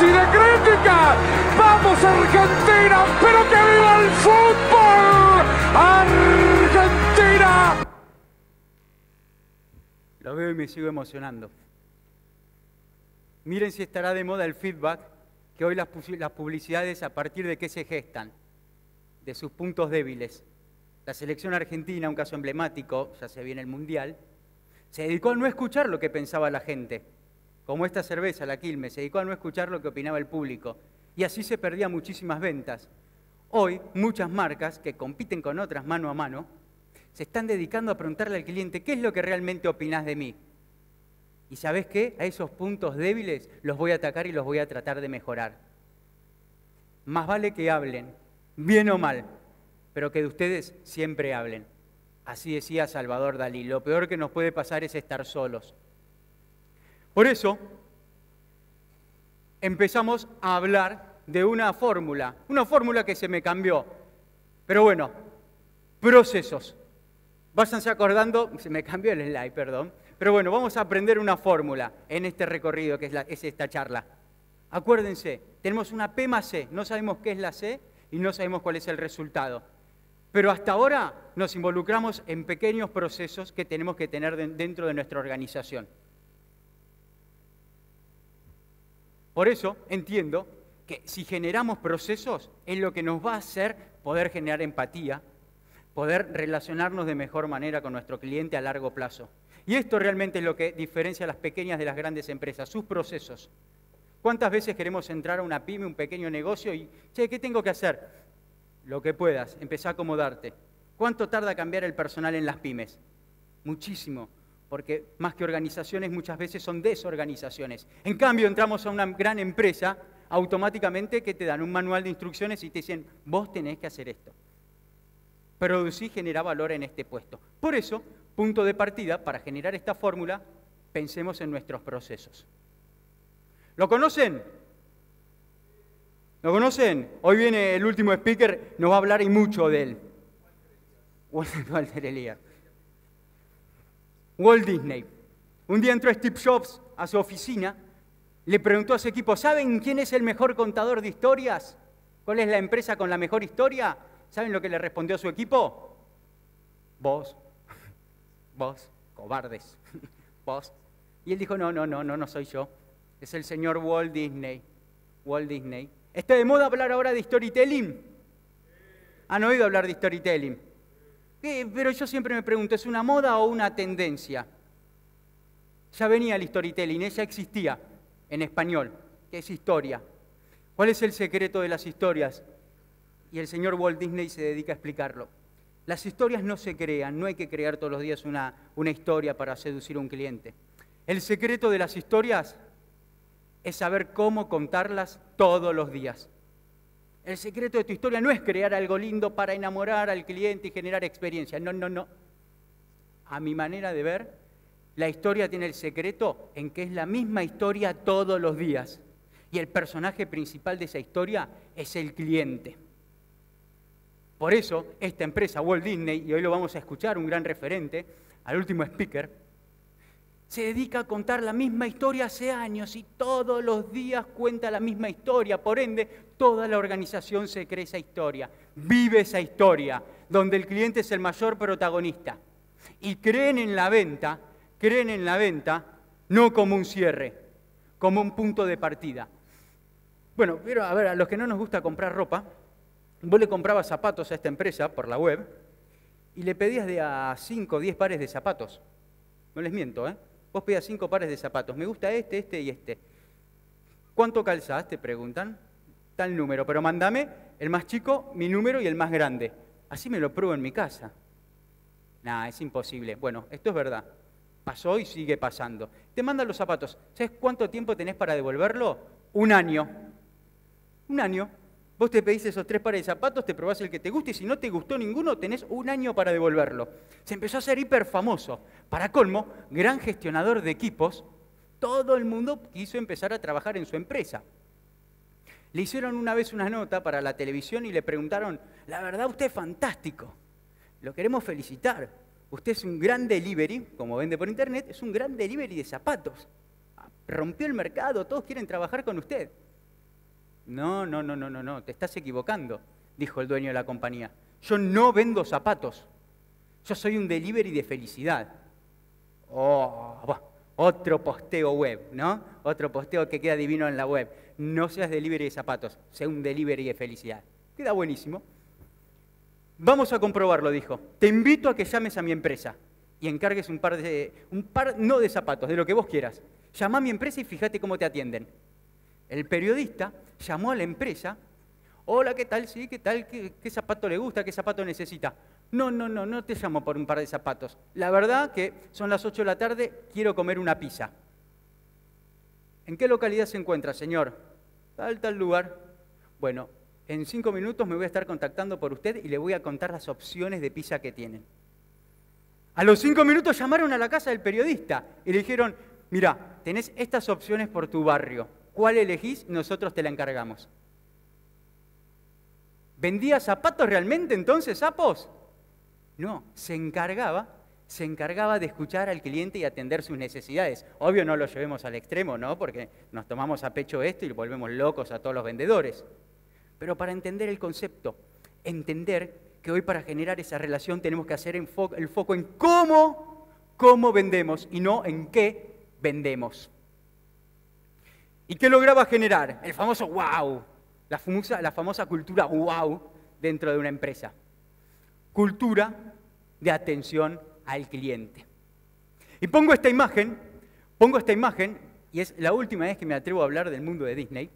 Speaker 5: Y de críticas! ¡Vamos Argentina! ¡Pero que viva el fútbol! ¡Argentina!
Speaker 1: Lo veo y me sigo emocionando. Miren si estará de moda el feedback, que hoy las publicidades a partir de qué se gestan, de sus puntos débiles. La selección argentina, un caso emblemático, ya se viene el Mundial, se dedicó a no escuchar lo que pensaba la gente, como esta cerveza, la Quilmes, se dedicó a no escuchar lo que opinaba el público. Y así se perdían muchísimas ventas. Hoy, muchas marcas que compiten con otras mano a mano, se están dedicando a preguntarle al cliente, ¿qué es lo que realmente opinás de mí? Y sabes qué? A esos puntos débiles los voy a atacar y los voy a tratar de mejorar. Más vale que hablen, bien o mal, pero que de ustedes siempre hablen. Así decía Salvador Dalí, lo peor que nos puede pasar es estar solos. Por eso, empezamos a hablar de una fórmula, una fórmula que se me cambió. Pero bueno, procesos. Váyanse acordando, se me cambió el slide, perdón. Pero bueno, vamos a aprender una fórmula en este recorrido que es, es esta charla. Acuérdense, tenemos una P más C, no sabemos qué es la C y no sabemos cuál es el resultado. Pero hasta ahora nos involucramos en pequeños procesos que tenemos que tener de- dentro de nuestra organización. Por eso entiendo que si generamos procesos es lo que nos va a hacer poder generar empatía, poder relacionarnos de mejor manera con nuestro cliente a largo plazo. Y esto realmente es lo que diferencia a las pequeñas de las grandes empresas, sus procesos. ¿Cuántas veces queremos entrar a una pyme, un pequeño negocio y, che, ¿qué tengo que hacer? Lo que puedas, empezá a acomodarte. ¿Cuánto tarda cambiar el personal en las pymes? Muchísimo, porque más que organizaciones muchas veces son desorganizaciones. En cambio, entramos a una gran empresa, automáticamente que te dan un manual de instrucciones y te dicen, vos tenés que hacer esto. Producir genera valor en este puesto. Por eso, punto de partida, para generar esta fórmula, pensemos en nuestros procesos. ¿Lo conocen? ¿Lo conocen? Hoy viene el último speaker, nos va a hablar y mucho de él. Walter Elías. Walt Disney. Un día entró Steve Jobs a su oficina, le preguntó a su equipo, ¿saben quién es el mejor contador de historias? ¿Cuál es la empresa con la mejor historia? ¿Saben lo que le respondió a su equipo? Vos, [laughs] vos, cobardes, [laughs] vos. Y él dijo, no, no, no, no, no soy yo. Es el señor Walt Disney. Walt Disney. ¿Está de moda hablar ahora de storytelling? ¿Han oído hablar de storytelling? Eh, Pero yo siempre me pregunto, ¿es una moda o una tendencia? Ya venía el storytelling, ya existía en español, que es historia. ¿Cuál es el secreto de las historias? Y el señor Walt Disney se dedica a explicarlo. Las historias no se crean, no hay que crear todos los días una, una historia para seducir a un cliente. El secreto de las historias es saber cómo contarlas todos los días. El secreto de tu historia no es crear algo lindo para enamorar al cliente y generar experiencia. No, no, no. A mi manera de ver, la historia tiene el secreto en que es la misma historia todos los días. Y el personaje principal de esa historia es el cliente. Por eso, esta empresa, Walt Disney, y hoy lo vamos a escuchar, un gran referente, al último speaker, se dedica a contar la misma historia hace años y todos los días cuenta la misma historia. Por ende, toda la organización se cree esa historia, vive esa historia, donde el cliente es el mayor protagonista. Y creen en la venta, creen en la venta no como un cierre, como un punto de partida. Bueno, pero a ver, a los que no nos gusta comprar ropa, vos le comprabas zapatos a esta empresa por la web y le pedías de a 5 o 10 pares de zapatos. No les miento, ¿eh? Vos pedías cinco pares de zapatos. Me gusta este, este y este. ¿Cuánto calzás? Te preguntan. Tal número. Pero mándame el más chico, mi número y el más grande. Así me lo pruebo en mi casa. Nah, es imposible. Bueno, esto es verdad. Pasó y sigue pasando. Te mandan los zapatos. ¿Sabes cuánto tiempo tenés para devolverlo? Un año. Un año. Vos te pedís esos tres pares de zapatos, te probás el que te guste y si no te gustó ninguno, tenés un año para devolverlo. Se empezó a hacer hiper famoso. Para colmo, gran gestionador de equipos, todo el mundo quiso empezar a trabajar en su empresa. Le hicieron una vez una nota para la televisión y le preguntaron, la verdad usted es fantástico, lo queremos felicitar. Usted es un gran delivery, como vende por internet, es un gran delivery de zapatos. Rompió el mercado, todos quieren trabajar con usted. No, no, no, no, no, no, te estás equivocando, dijo el dueño de la compañía. Yo no vendo zapatos. Yo soy un delivery de felicidad. Oh, otro posteo web, ¿no? Otro posteo que queda divino en la web. No seas delivery de zapatos, sea un delivery de felicidad. Queda buenísimo. Vamos a comprobarlo, dijo. Te invito a que llames a mi empresa y encargues un par de, un par, no de zapatos, de lo que vos quieras. Llama a mi empresa y fíjate cómo te atienden. El periodista llamó a la empresa, hola, ¿qué tal? Sí, ¿qué tal? ¿Qué, zapato le gusta? ¿Qué zapato necesita? No, no, no, no te llamo por un par de zapatos. La verdad que son las 8 de la tarde, quiero comer una pizza. ¿En qué localidad se encuentra, señor? Tal, tal lugar. Bueno, en cinco minutos me voy a estar contactando por usted y le voy a contar las opciones de pizza que tienen. A los cinco minutos llamaron a la casa del periodista y le dijeron, mira, tenés estas opciones por tu barrio ¿Cuál elegís? Nosotros te la encargamos. ¿Vendía zapatos realmente entonces, sapos? No, se encargaba, se encargaba de escuchar al cliente y atender sus necesidades. Obvio no lo llevemos al extremo, ¿no? Porque nos tomamos a pecho esto y volvemos locos a todos los vendedores. Pero para entender el concepto, entender que hoy para generar esa relación tenemos que hacer el foco en cómo, cómo vendemos y no en qué vendemos. ¿Y qué lograba generar? El famoso wow, la famosa, la famosa cultura wow dentro de una empresa. Cultura de atención al cliente. Y pongo esta imagen, pongo esta imagen, y es la última vez que me atrevo a hablar del mundo de Disney,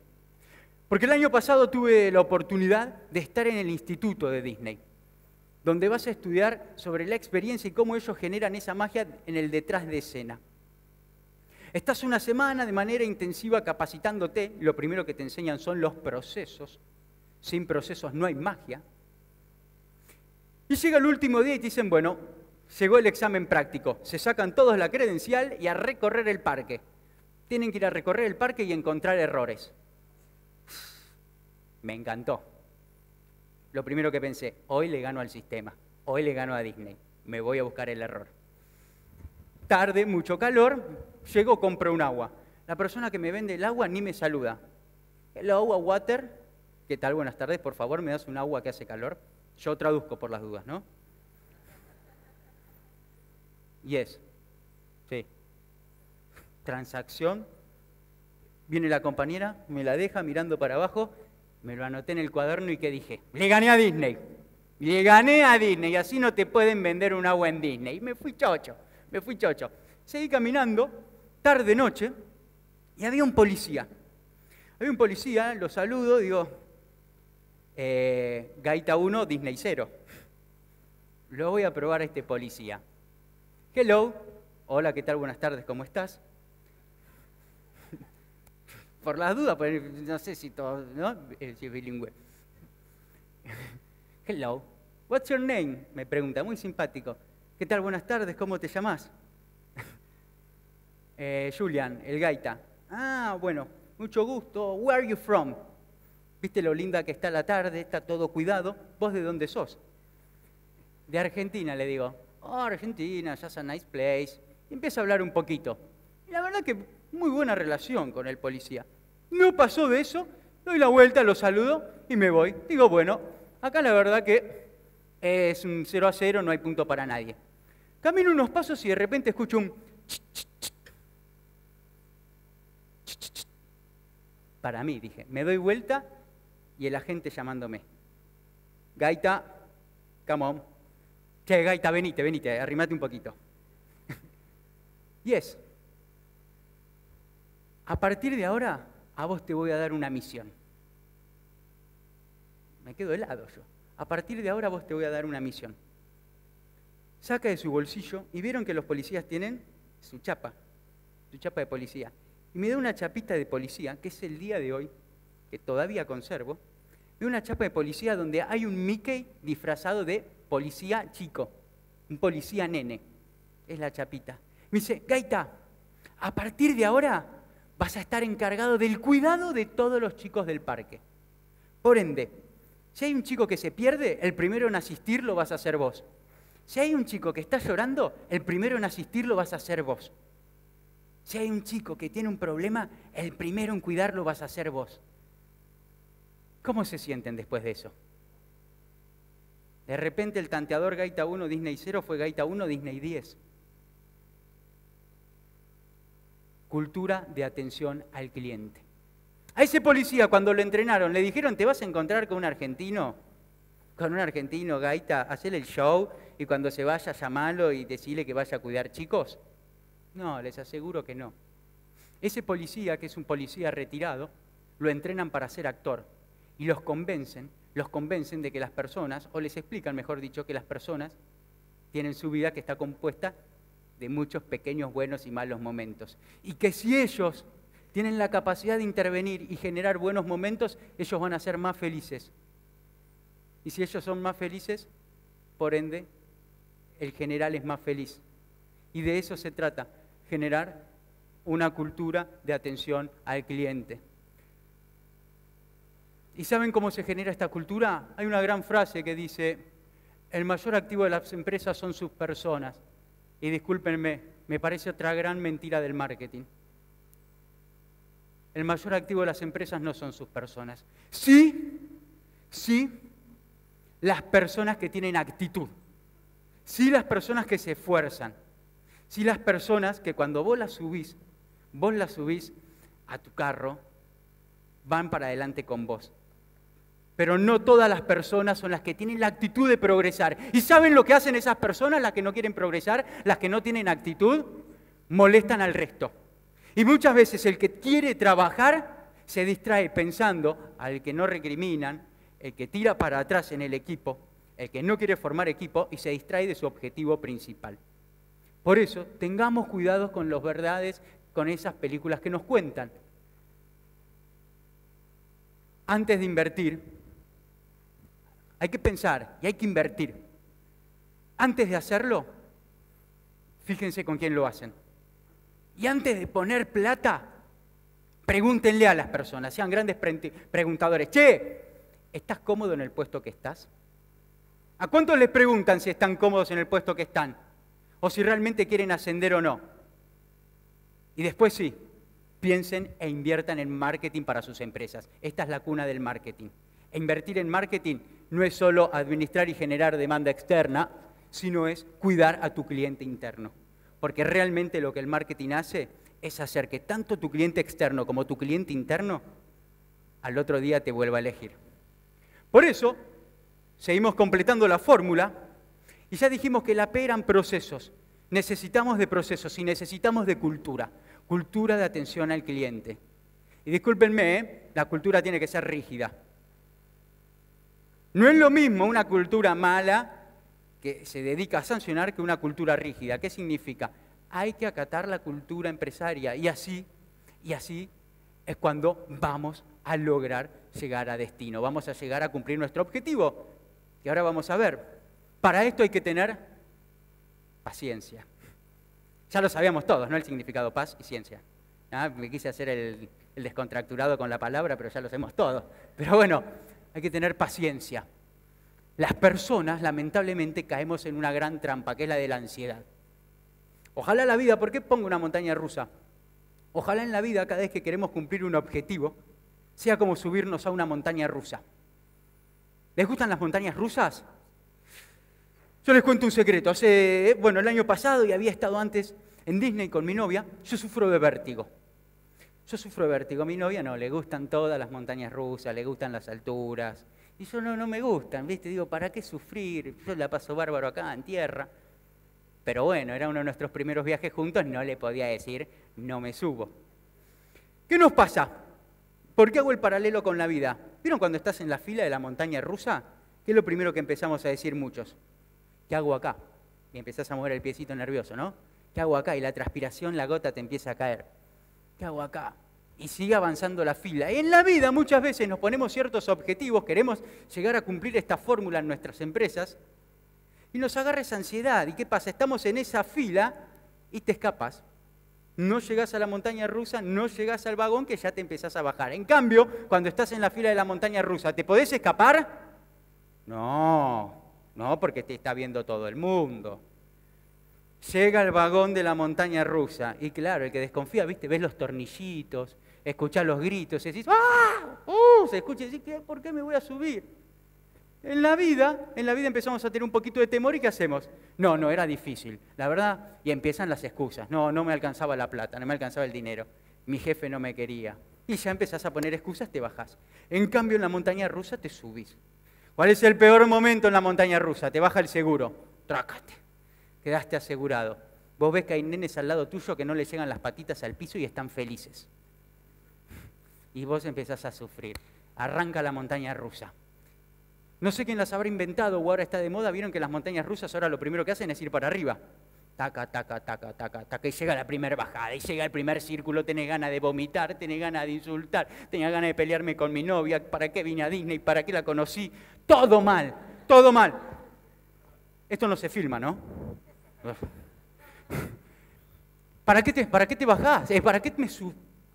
Speaker 1: porque el año pasado tuve la oportunidad de estar en el instituto de Disney, donde vas a estudiar sobre la experiencia y cómo ellos generan esa magia en el detrás de escena. Estás una semana de manera intensiva capacitándote, lo primero que te enseñan son los procesos. Sin procesos no hay magia. Y llega el último día y te dicen, bueno, llegó el examen práctico, se sacan todos la credencial y a recorrer el parque. Tienen que ir a recorrer el parque y encontrar errores. Me encantó. Lo primero que pensé, hoy le gano al sistema, hoy le gano a Disney, me voy a buscar el error. Tarde, mucho calor, llego, compro un agua. La persona que me vende el agua ni me saluda. El agua water, ¿qué tal? Buenas tardes, por favor, me das un agua que hace calor. Yo traduzco por las dudas, ¿no? Yes. Sí. Transacción. Viene la compañera, me la deja mirando para abajo, me lo anoté en el cuaderno y ¿qué dije? Le gané a Disney. Le gané a Disney, así no te pueden vender un agua en Disney. Y me fui chocho me fui chocho. Seguí caminando, tarde, noche, y había un policía. Había un policía, lo saludo, digo, eh, Gaita 1, Disney 0. Lo voy a probar a este policía. Hello, hola, ¿qué tal? Buenas tardes, ¿cómo estás? [laughs] Por las dudas, pues, no sé si todo, ¿no? Eh, Si bilingüe. [laughs] Hello, what's your name? Me pregunta, muy simpático. ¿Qué tal? Buenas tardes, ¿cómo te llamas? [laughs] Eh, Julian, el gaita. Ah, bueno, mucho gusto. Where are you from? ¿Viste lo linda que está la tarde? Está todo cuidado. ¿Vos de dónde sos? De Argentina, le digo. Oh, Argentina, just a nice place. Y empieza a hablar un poquito. Y la verdad que muy buena relación con el policía. No pasó de eso, doy la vuelta, lo saludo y me voy. Digo, bueno, acá la verdad que es un 0 a 0, no hay punto para nadie. Camino unos pasos y de repente escucho un... Para mí, dije, me doy vuelta y el agente llamándome. Gaita, come on. Che, Gaita, venite, venite, arrimate un poquito. yes. A partir de ahora, a vos te voy a dar una misión. Me quedo helado yo. A partir de ahora, vos te voy a dar una misión. Saca de su bolsillo y vieron que los policías tienen su chapa, su chapa de policía. Y me da una chapita de policía, que es el día de hoy, que todavía conservo. Me da una chapa de policía donde hay un Mickey disfrazado de policía chico, un policía nene. Es la chapita. Me dice, Gaita, a partir de ahora vas a estar encargado del cuidado de todos los chicos del parque. Por ende, si hay un chico que se pierde, el primero en asistir lo vas a hacer vos. Si hay un chico que está llorando, el primero en asistir lo vas a hacer vos. Si hay un chico que tiene un problema, el primero en cuidarlo vas a ser vos. ¿Cómo se sienten después de eso? De repente el tanteador Gaita 1, Disney 0 fue Gaita 1, Disney 10. Cultura de atención al cliente. A ese policía cuando lo entrenaron le dijeron, te vas a encontrar con un argentino, con un argentino Gaita, hacele el show y cuando se vaya llamalo y decirle que vaya a cuidar chicos. No, les aseguro que no. Ese policía, que es un policía retirado, lo entrenan para ser actor y los convencen, los convencen de que las personas, o les explican, mejor dicho, que las personas tienen su vida que está compuesta de muchos pequeños buenos y malos momentos. Y que si ellos tienen la capacidad de intervenir y generar buenos momentos, ellos van a ser más felices. Y si ellos son más felices, por ende, el general es más feliz. Y de eso se trata, generar una cultura de atención al cliente. ¿Y saben cómo se genera esta cultura? Hay una gran frase que dice, el mayor activo de las empresas son sus personas. Y discúlpenme, me parece otra gran mentira del marketing. El mayor activo de las empresas no son sus personas. Sí, sí, las personas que tienen actitud. Sí, las personas que se esfuerzan. Sí, las personas que cuando vos las subís, vos las subís a tu carro, van para adelante con vos. Pero no todas las personas son las que tienen la actitud de progresar. ¿Y saben lo que hacen esas personas, las que no quieren progresar, las que no tienen actitud? Molestan al resto. Y muchas veces el que quiere trabajar se distrae pensando al que no recriminan, el que tira para atrás en el equipo, el que no quiere formar equipo y se distrae de su objetivo principal. Por eso, tengamos cuidado con las verdades, con esas películas que nos cuentan. Antes de invertir, hay que pensar y hay que invertir. Antes de hacerlo, fíjense con quién lo hacen. Y antes de poner plata, pregúntenle a las personas, sean grandes preguntadores, che, ¿estás cómodo en el puesto que estás? ¿A cuántos les preguntan si están cómodos en el puesto que están? O si realmente quieren ascender o no. Y después sí, piensen e inviertan en marketing para sus empresas. Esta es la cuna del marketing. E invertir en marketing no es solo administrar y generar demanda externa, sino es cuidar a tu cliente interno. Porque realmente lo que el marketing hace es hacer que tanto tu cliente externo como tu cliente interno al otro día te vuelva a elegir. Por eso, seguimos completando la fórmula y ya dijimos que la P eran procesos. Necesitamos de procesos y necesitamos de cultura. cultura de atención al cliente. Y discúlpenme, ¿eh? la cultura tiene que ser rígida. No es lo mismo una cultura mala que se dedica a sancionar que una cultura rígida. ¿Qué significa? Hay que acatar la cultura empresaria y así, y así es cuando vamos a lograr llegar a destino, vamos a llegar a cumplir nuestro objetivo, que ahora vamos a ver. Para esto hay que tener paciencia. Ya lo sabíamos todos, ¿no? El significado paz y ciencia. Ah, me quise hacer el, el descontracturado con la palabra, pero ya lo sabemos todos. Pero bueno, hay que tener paciencia. Las personas, lamentablemente, caemos en una gran trampa, que es la de la ansiedad. Ojalá la vida, ¿por qué pongo una montaña rusa? Ojalá en la vida, cada vez que queremos cumplir un objetivo, sea como subirnos a una montaña rusa. ¿Les gustan las montañas rusas? Yo les cuento un secreto. Hace, bueno, el año pasado y había estado antes en Disney con mi novia, yo sufro de vértigo. Yo sufro vértigo. A mi novia no, le gustan todas las montañas rusas, le gustan las alturas. Y yo no, no me gustan, ¿viste? Digo, ¿para qué sufrir? Yo la paso bárbaro acá en tierra. Pero bueno, era uno de nuestros primeros viajes juntos, no le podía decir, no me subo. ¿Qué nos pasa? ¿Por qué hago el paralelo con la vida? ¿Vieron cuando estás en la fila de la montaña rusa? ¿Qué es lo primero que empezamos a decir muchos? ¿Qué hago acá? Y empezás a mover el piecito nervioso, ¿no? ¿Qué hago acá? Y la transpiración, la gota te empieza a caer. ¿Qué hago acá? Y sigue avanzando la fila. En la vida muchas veces nos ponemos ciertos objetivos, queremos llegar a cumplir esta fórmula en nuestras empresas, y nos agarra esa ansiedad. ¿Y qué pasa? Estamos en esa fila y te escapas. No llegas a la montaña rusa, no llegas al vagón que ya te empezás a bajar. En cambio, cuando estás en la fila de la montaña rusa, ¿te podés escapar? No, no, porque te está viendo todo el mundo. Llega el vagón de la montaña rusa y claro, el que desconfía, viste, ves los tornillitos, escuchás los gritos y decís, ¡ah! ¡Uh! Se escucha y decís, ¿por qué me voy a subir? En la vida, en la vida empezamos a tener un poquito de temor y ¿qué hacemos? No, no, era difícil, la verdad, y empiezan las excusas. No, no me alcanzaba la plata, no me alcanzaba el dinero, mi jefe no me quería. Y ya empezás a poner excusas, te bajás. En cambio, en la montaña rusa te subís. ¿Cuál es el peor momento en la montaña rusa? Te baja el seguro. Trácate. Quedaste asegurado. Vos ves que hay nenes al lado tuyo que no le llegan las patitas al piso y están felices. Y vos empezás a sufrir. Arranca la montaña rusa. No sé quién las habrá inventado o ahora está de moda. Vieron que las montañas rusas ahora lo primero que hacen es ir para arriba. Taca, taca, taca, taca, taca. Y llega la primera bajada, y llega el primer círculo. Tenés ganas de vomitar, tenés ganas de insultar, tenía ganas de pelearme con mi novia. ¿Para qué vine a Disney? ¿Para qué la conocí? Todo mal, todo mal. Esto no se filma, ¿no? [laughs] ¿Para qué te, para qué te bajás? Eh, ¿Para qué, me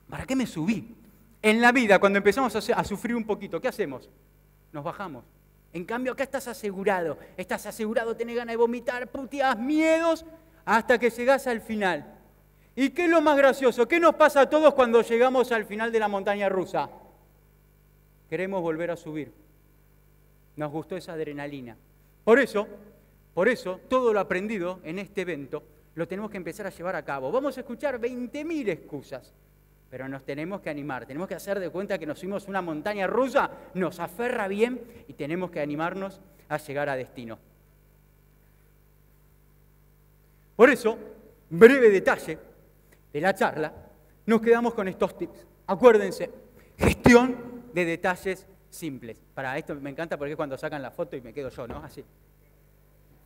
Speaker 1: ¿Para qué me subí? En la vida, cuando empezamos a, sufrir un poquito, ¿qué hacemos? Nos bajamos. En cambio, acá estás asegurado. Estás asegurado, tenés ganas de vomitar, puteás, miedos, hasta que llegás al final. ¿Y qué es lo más gracioso? ¿Qué nos pasa a todos cuando llegamos al final de la montaña rusa? Queremos volver a subir. Nos gustó esa adrenalina. Por eso, por eso, todo lo aprendido en este evento lo tenemos que empezar a llevar a cabo. Vamos a escuchar 20.000 excusas pero nos tenemos que animar, tenemos que hacer de cuenta que nos fuimos una montaña rusa, nos aferra bien y tenemos que animarnos a llegar a destino. Por eso, breve detalle de la charla, nos quedamos con estos tips. Acuérdense, gestión de detalles simples. Para esto me encanta porque es cuando sacan la foto y me quedo yo, ¿no? Así.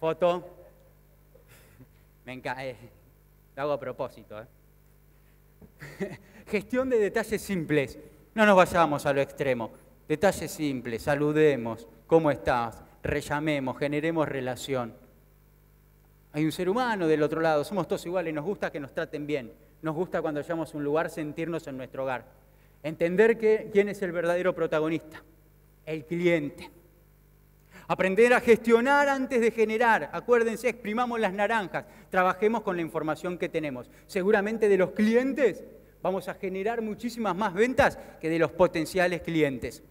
Speaker 1: Foto. Me encanta. Eh, lo hago a propósito, ¿eh? [laughs] Gestión de detalles simples. No nos vayamos a lo extremo. Detalles simples. Saludemos. ¿Cómo estás? Rellamemos. Generemos relación. Hay un ser humano del otro lado. Somos todos iguales. Nos gusta que nos traten bien. Nos gusta cuando llegamos a un lugar sentirnos en nuestro hogar. Entender que, quién es el verdadero protagonista. El cliente. Aprender a gestionar antes de generar. Acuérdense, exprimamos las naranjas. Trabajemos con la información que tenemos. Seguramente de los clientes vamos a generar muchísimas más ventas que de los potenciales clientes.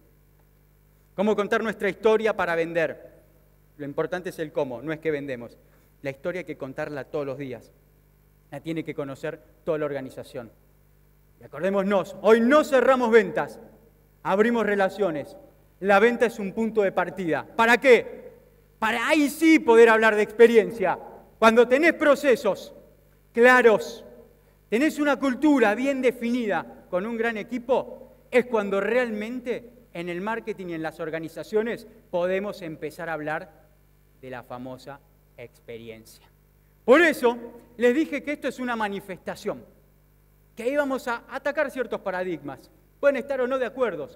Speaker 1: ¿Cómo contar nuestra historia para vender? Lo importante es el cómo, no es que vendemos. La historia hay que contarla todos los días. La tiene que conocer toda la organización. Y acordémonos, hoy no cerramos ventas, abrimos relaciones. La venta es un punto de partida. ¿Para qué? Para ahí sí poder hablar de experiencia. Cuando tenés procesos claros, tenés una cultura bien definida con un gran equipo, es cuando realmente en el marketing y en las organizaciones podemos empezar a hablar de la famosa experiencia. Por eso les dije que esto es una manifestación, que íbamos a atacar ciertos paradigmas. Pueden estar o no de acuerdo.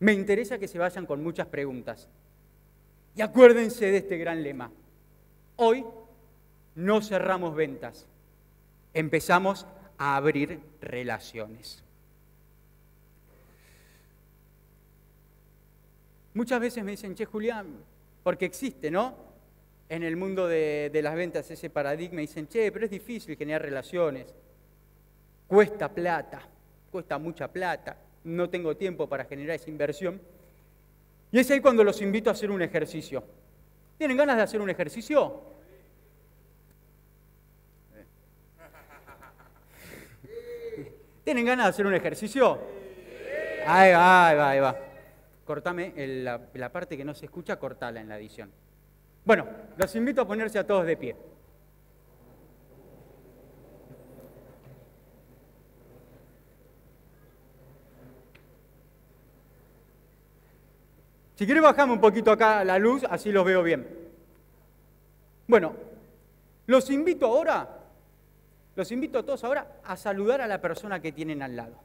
Speaker 1: Me interesa que se vayan con muchas preguntas. Y acuérdense de este gran lema. Hoy no cerramos ventas, empezamos a abrir relaciones. Muchas veces me dicen, che Julián, porque existe, ¿no? En el mundo de, las ventas ese paradigma, dicen, che, pero es difícil generar relaciones, cuesta plata, cuesta mucha plata, no tengo tiempo para generar esa inversión. Y es ahí cuando los invito a hacer un ejercicio. ¿Tienen ganas de hacer un ejercicio? [laughs] ¿Tienen ganas de hacer un ejercicio? Ahí va, ahí va, ahí va. Cortame la, la parte que no se escucha, cortala en la edición. Bueno, los invito a ponerse a todos de pie. Si quiere bajame un poquito acá la luz, así los veo bien. Bueno, los invito ahora, los invito a todos ahora a saludar a la persona que tienen al lado.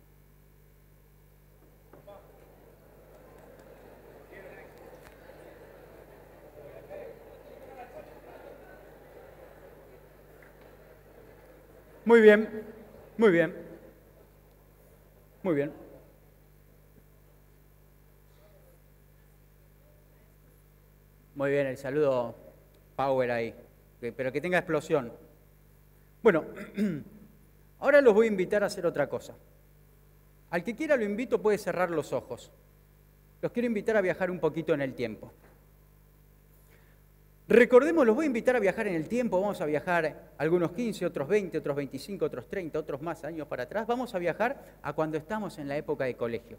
Speaker 1: Muy bien, muy bien, muy bien. Muy bien, el saludo power ahí, pero que tenga explosión. Bueno, [clears throat] ahora los voy a invitar a hacer otra cosa. Al que quiera lo invito puede cerrar los ojos. Los quiero invitar a viajar un poquito en el tiempo. Recordemos, los voy a invitar a viajar en el tiempo, vamos a viajar algunos 15, otros 20, otros 25, otros 30, otros más años para atrás. Vamos a viajar a cuando estamos en la época de colegio.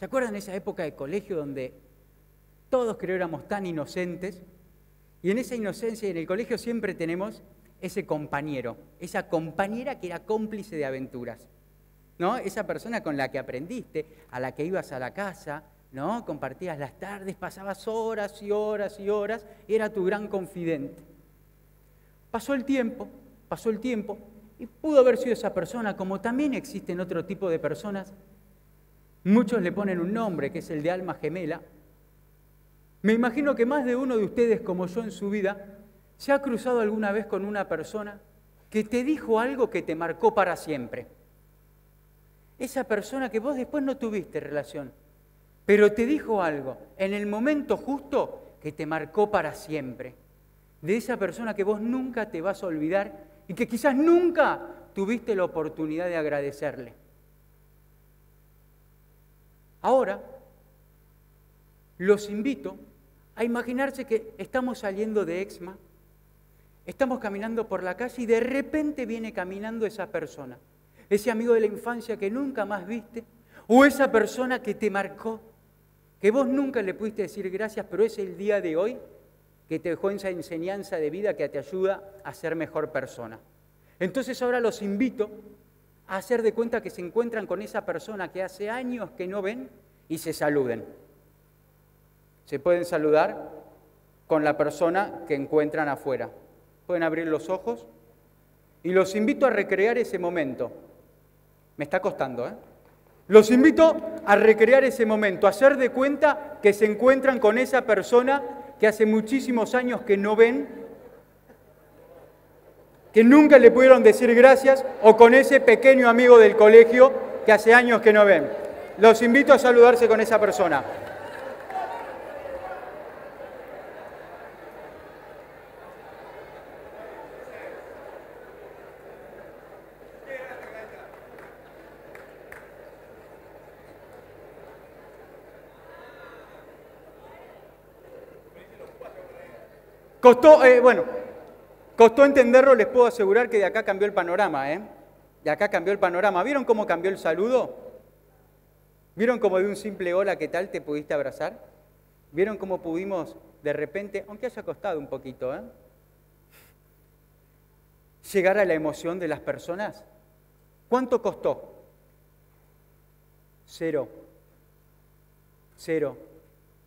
Speaker 1: ¿Se acuerdan de esa época de colegio donde todos creo éramos tan inocentes. Y en esa inocencia y en el colegio siempre tenemos ese compañero, esa compañera que era cómplice de aventuras. ¿No? Esa persona con la que aprendiste, a la que ibas a la casa, ¿no? Compartías las tardes, pasabas horas y horas y horas, era tu gran confidente. Pasó el tiempo, pasó el tiempo, y pudo haber sido esa persona, como también existen otro tipo de personas. Muchos le ponen un nombre, que es el de alma gemela, me imagino que más de uno de ustedes, como yo en su vida, se ha cruzado alguna vez con una persona que te dijo algo que te marcó para siempre. Esa persona que vos después no tuviste relación, pero te dijo algo en el momento justo que te marcó para siempre. De esa persona que vos nunca te vas a olvidar y que quizás nunca tuviste la oportunidad de agradecerle. Ahora, los invito a imaginarse que estamos saliendo de Exma, estamos caminando por la calle y de repente viene caminando esa persona, ese amigo de la infancia que nunca más viste, o esa persona que te marcó, que vos nunca le pudiste decir gracias, pero es el día de hoy que te dejó esa enseñanza de vida que te ayuda a ser mejor persona. Entonces ahora los invito a hacer de cuenta que se encuentran con esa persona que hace años que no ven y se saluden se pueden saludar con la persona que encuentran afuera. Pueden abrir los ojos y los invito a recrear ese momento. Me está costando, ¿eh? Los invito a recrear ese momento, a hacer de cuenta que se encuentran con esa persona que hace muchísimos años que no ven, que nunca le pudieron decir gracias, o con ese pequeño amigo del colegio que hace años que no ven. Los invito a saludarse con esa persona. Costó, eh, bueno, costó entenderlo, les puedo asegurar que de acá cambió el panorama, ¿eh? De acá cambió el panorama. ¿Vieron cómo cambió el saludo? ¿Vieron cómo de un simple hola, ¿qué tal? te pudiste abrazar? ¿Vieron cómo pudimos de repente, aunque haya costado un poquito, ¿eh? llegar a la emoción de las personas? ¿Cuánto costó? Cero. Cero.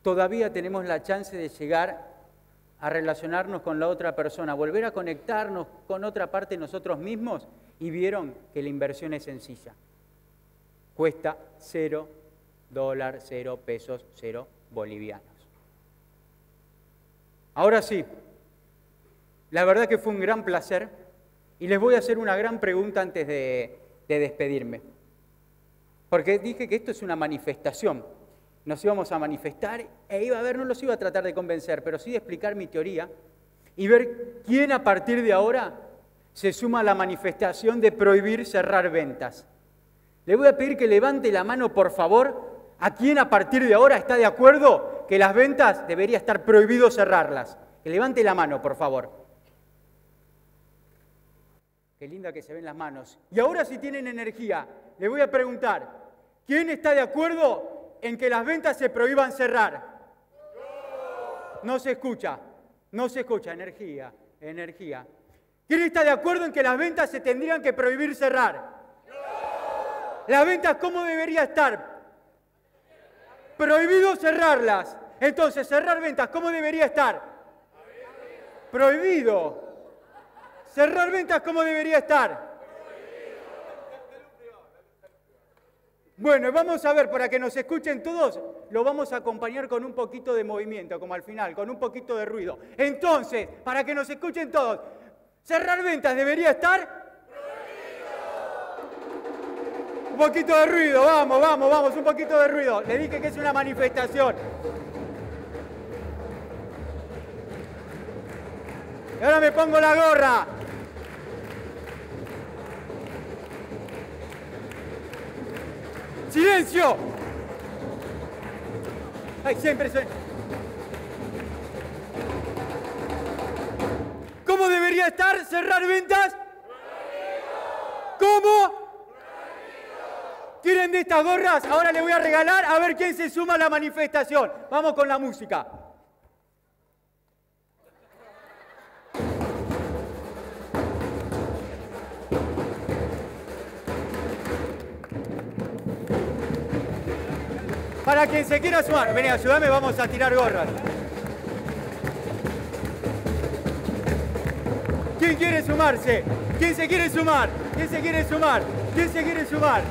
Speaker 1: Todavía tenemos la chance de llegar a relacionarnos con la otra persona, volver a conectarnos con otra parte de nosotros mismos y vieron que la inversión es sencilla. Cuesta cero dólar, cero pesos, cero bolivianos. Ahora sí, la verdad que fue un gran placer y les voy a hacer una gran pregunta antes de, de despedirme. Porque dije que esto es una manifestación. Nos íbamos a manifestar e iba a ver, no los iba a tratar de convencer, pero sí de explicar mi teoría y ver quién a partir de ahora se suma a la manifestación de prohibir cerrar ventas. Le voy a pedir que levante la mano, por favor, a quién a partir de ahora está de acuerdo que las ventas debería estar prohibido cerrarlas. Que levante la mano, por favor. Qué linda que se ven las manos. Y ahora si tienen energía, le voy a preguntar, ¿quién está de acuerdo en que las ventas se prohíban cerrar? No se escucha, no se escucha, energía, energía. ¿Quién está de acuerdo en que las ventas se tendrían que prohibir cerrar? ¿Las ventas cómo debería estar? Prohibido cerrarlas. Entonces, cerrar ventas, ¿cómo debería estar? Prohibido. Cerrar ventas, ¿cómo debería estar? Bueno, vamos a ver, para que nos escuchen todos, lo vamos a acompañar con un poquito de movimiento, como al final, con un poquito de ruido. Entonces, para que nos escuchen todos, cerrar ventas debería estar... Un poquito de ruido, vamos, vamos, vamos, un poquito de ruido. Le dije que es una manifestación. Y ahora me pongo la gorra. ¡Silencio! Ay, siempre se... ¿Cómo debería estar cerrar ventas? ¿Cómo? ¿Quieren de estas gorras? Ahora les voy a regalar a ver quién se suma a la manifestación. Vamos con la música. Para quien se quiera sumar, vení, ayúdame, vamos a tirar gorras. ¿Quién quiere sumarse? ¿Quién se quiere sumar? ¿Quién se quiere sumar? ¿Quién se quiere sumar?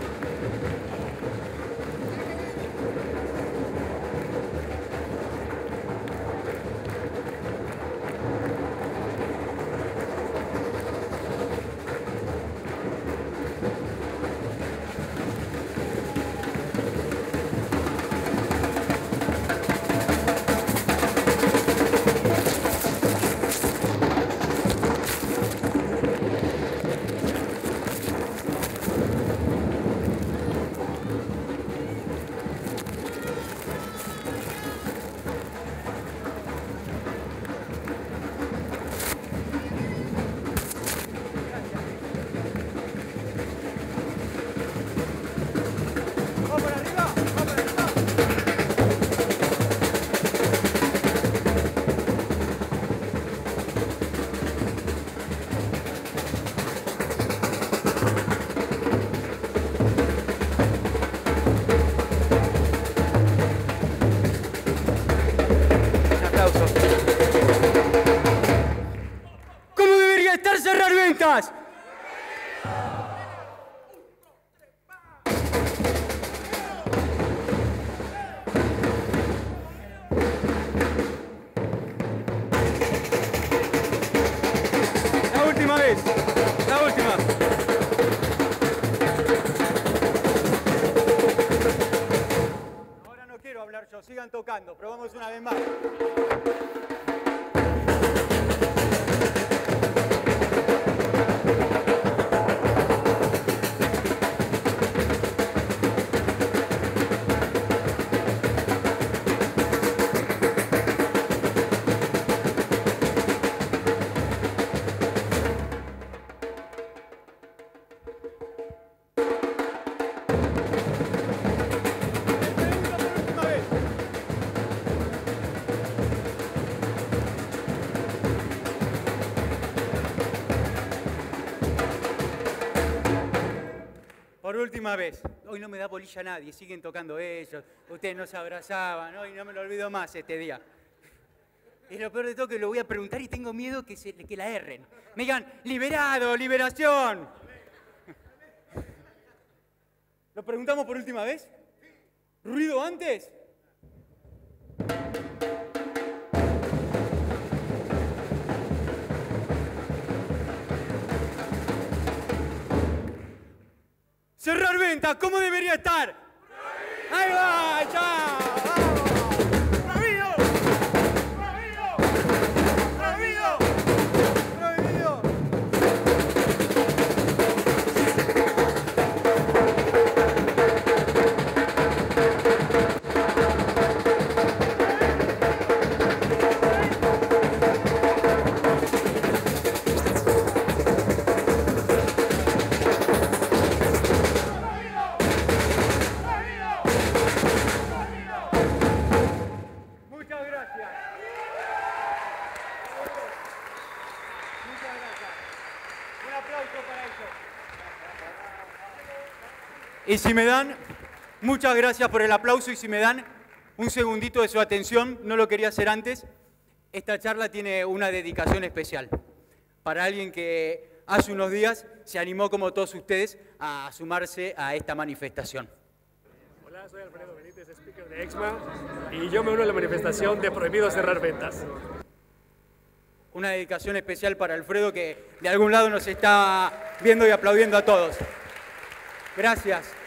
Speaker 1: Última vez. Hoy no me da bolilla nadie, siguen tocando ellos. Ustedes no se abrazaban, hoy no me lo olvido más este día. Y lo peor de todo que lo voy a preguntar y tengo miedo que, se, que la erren. Me digan, liberado, liberación. [laughs] ¿Lo preguntamos por última vez? ¿Ruido antes? Cerrar venta, ¿cómo debería estar? Ahí va, chao. Si me dan, muchas gracias por el aplauso y si me dan un segundito de su atención, no lo quería hacer antes, esta charla tiene una dedicación especial para alguien que hace unos días se animó como todos ustedes a sumarse a esta manifestación.
Speaker 8: Hola, soy Alfredo Benítez, speaker de EXMA, y yo me uno a la manifestación de prohibido cerrar ventas.
Speaker 1: Una dedicación especial para Alfredo que de algún lado nos está viendo y aplaudiendo a todos. Gracias.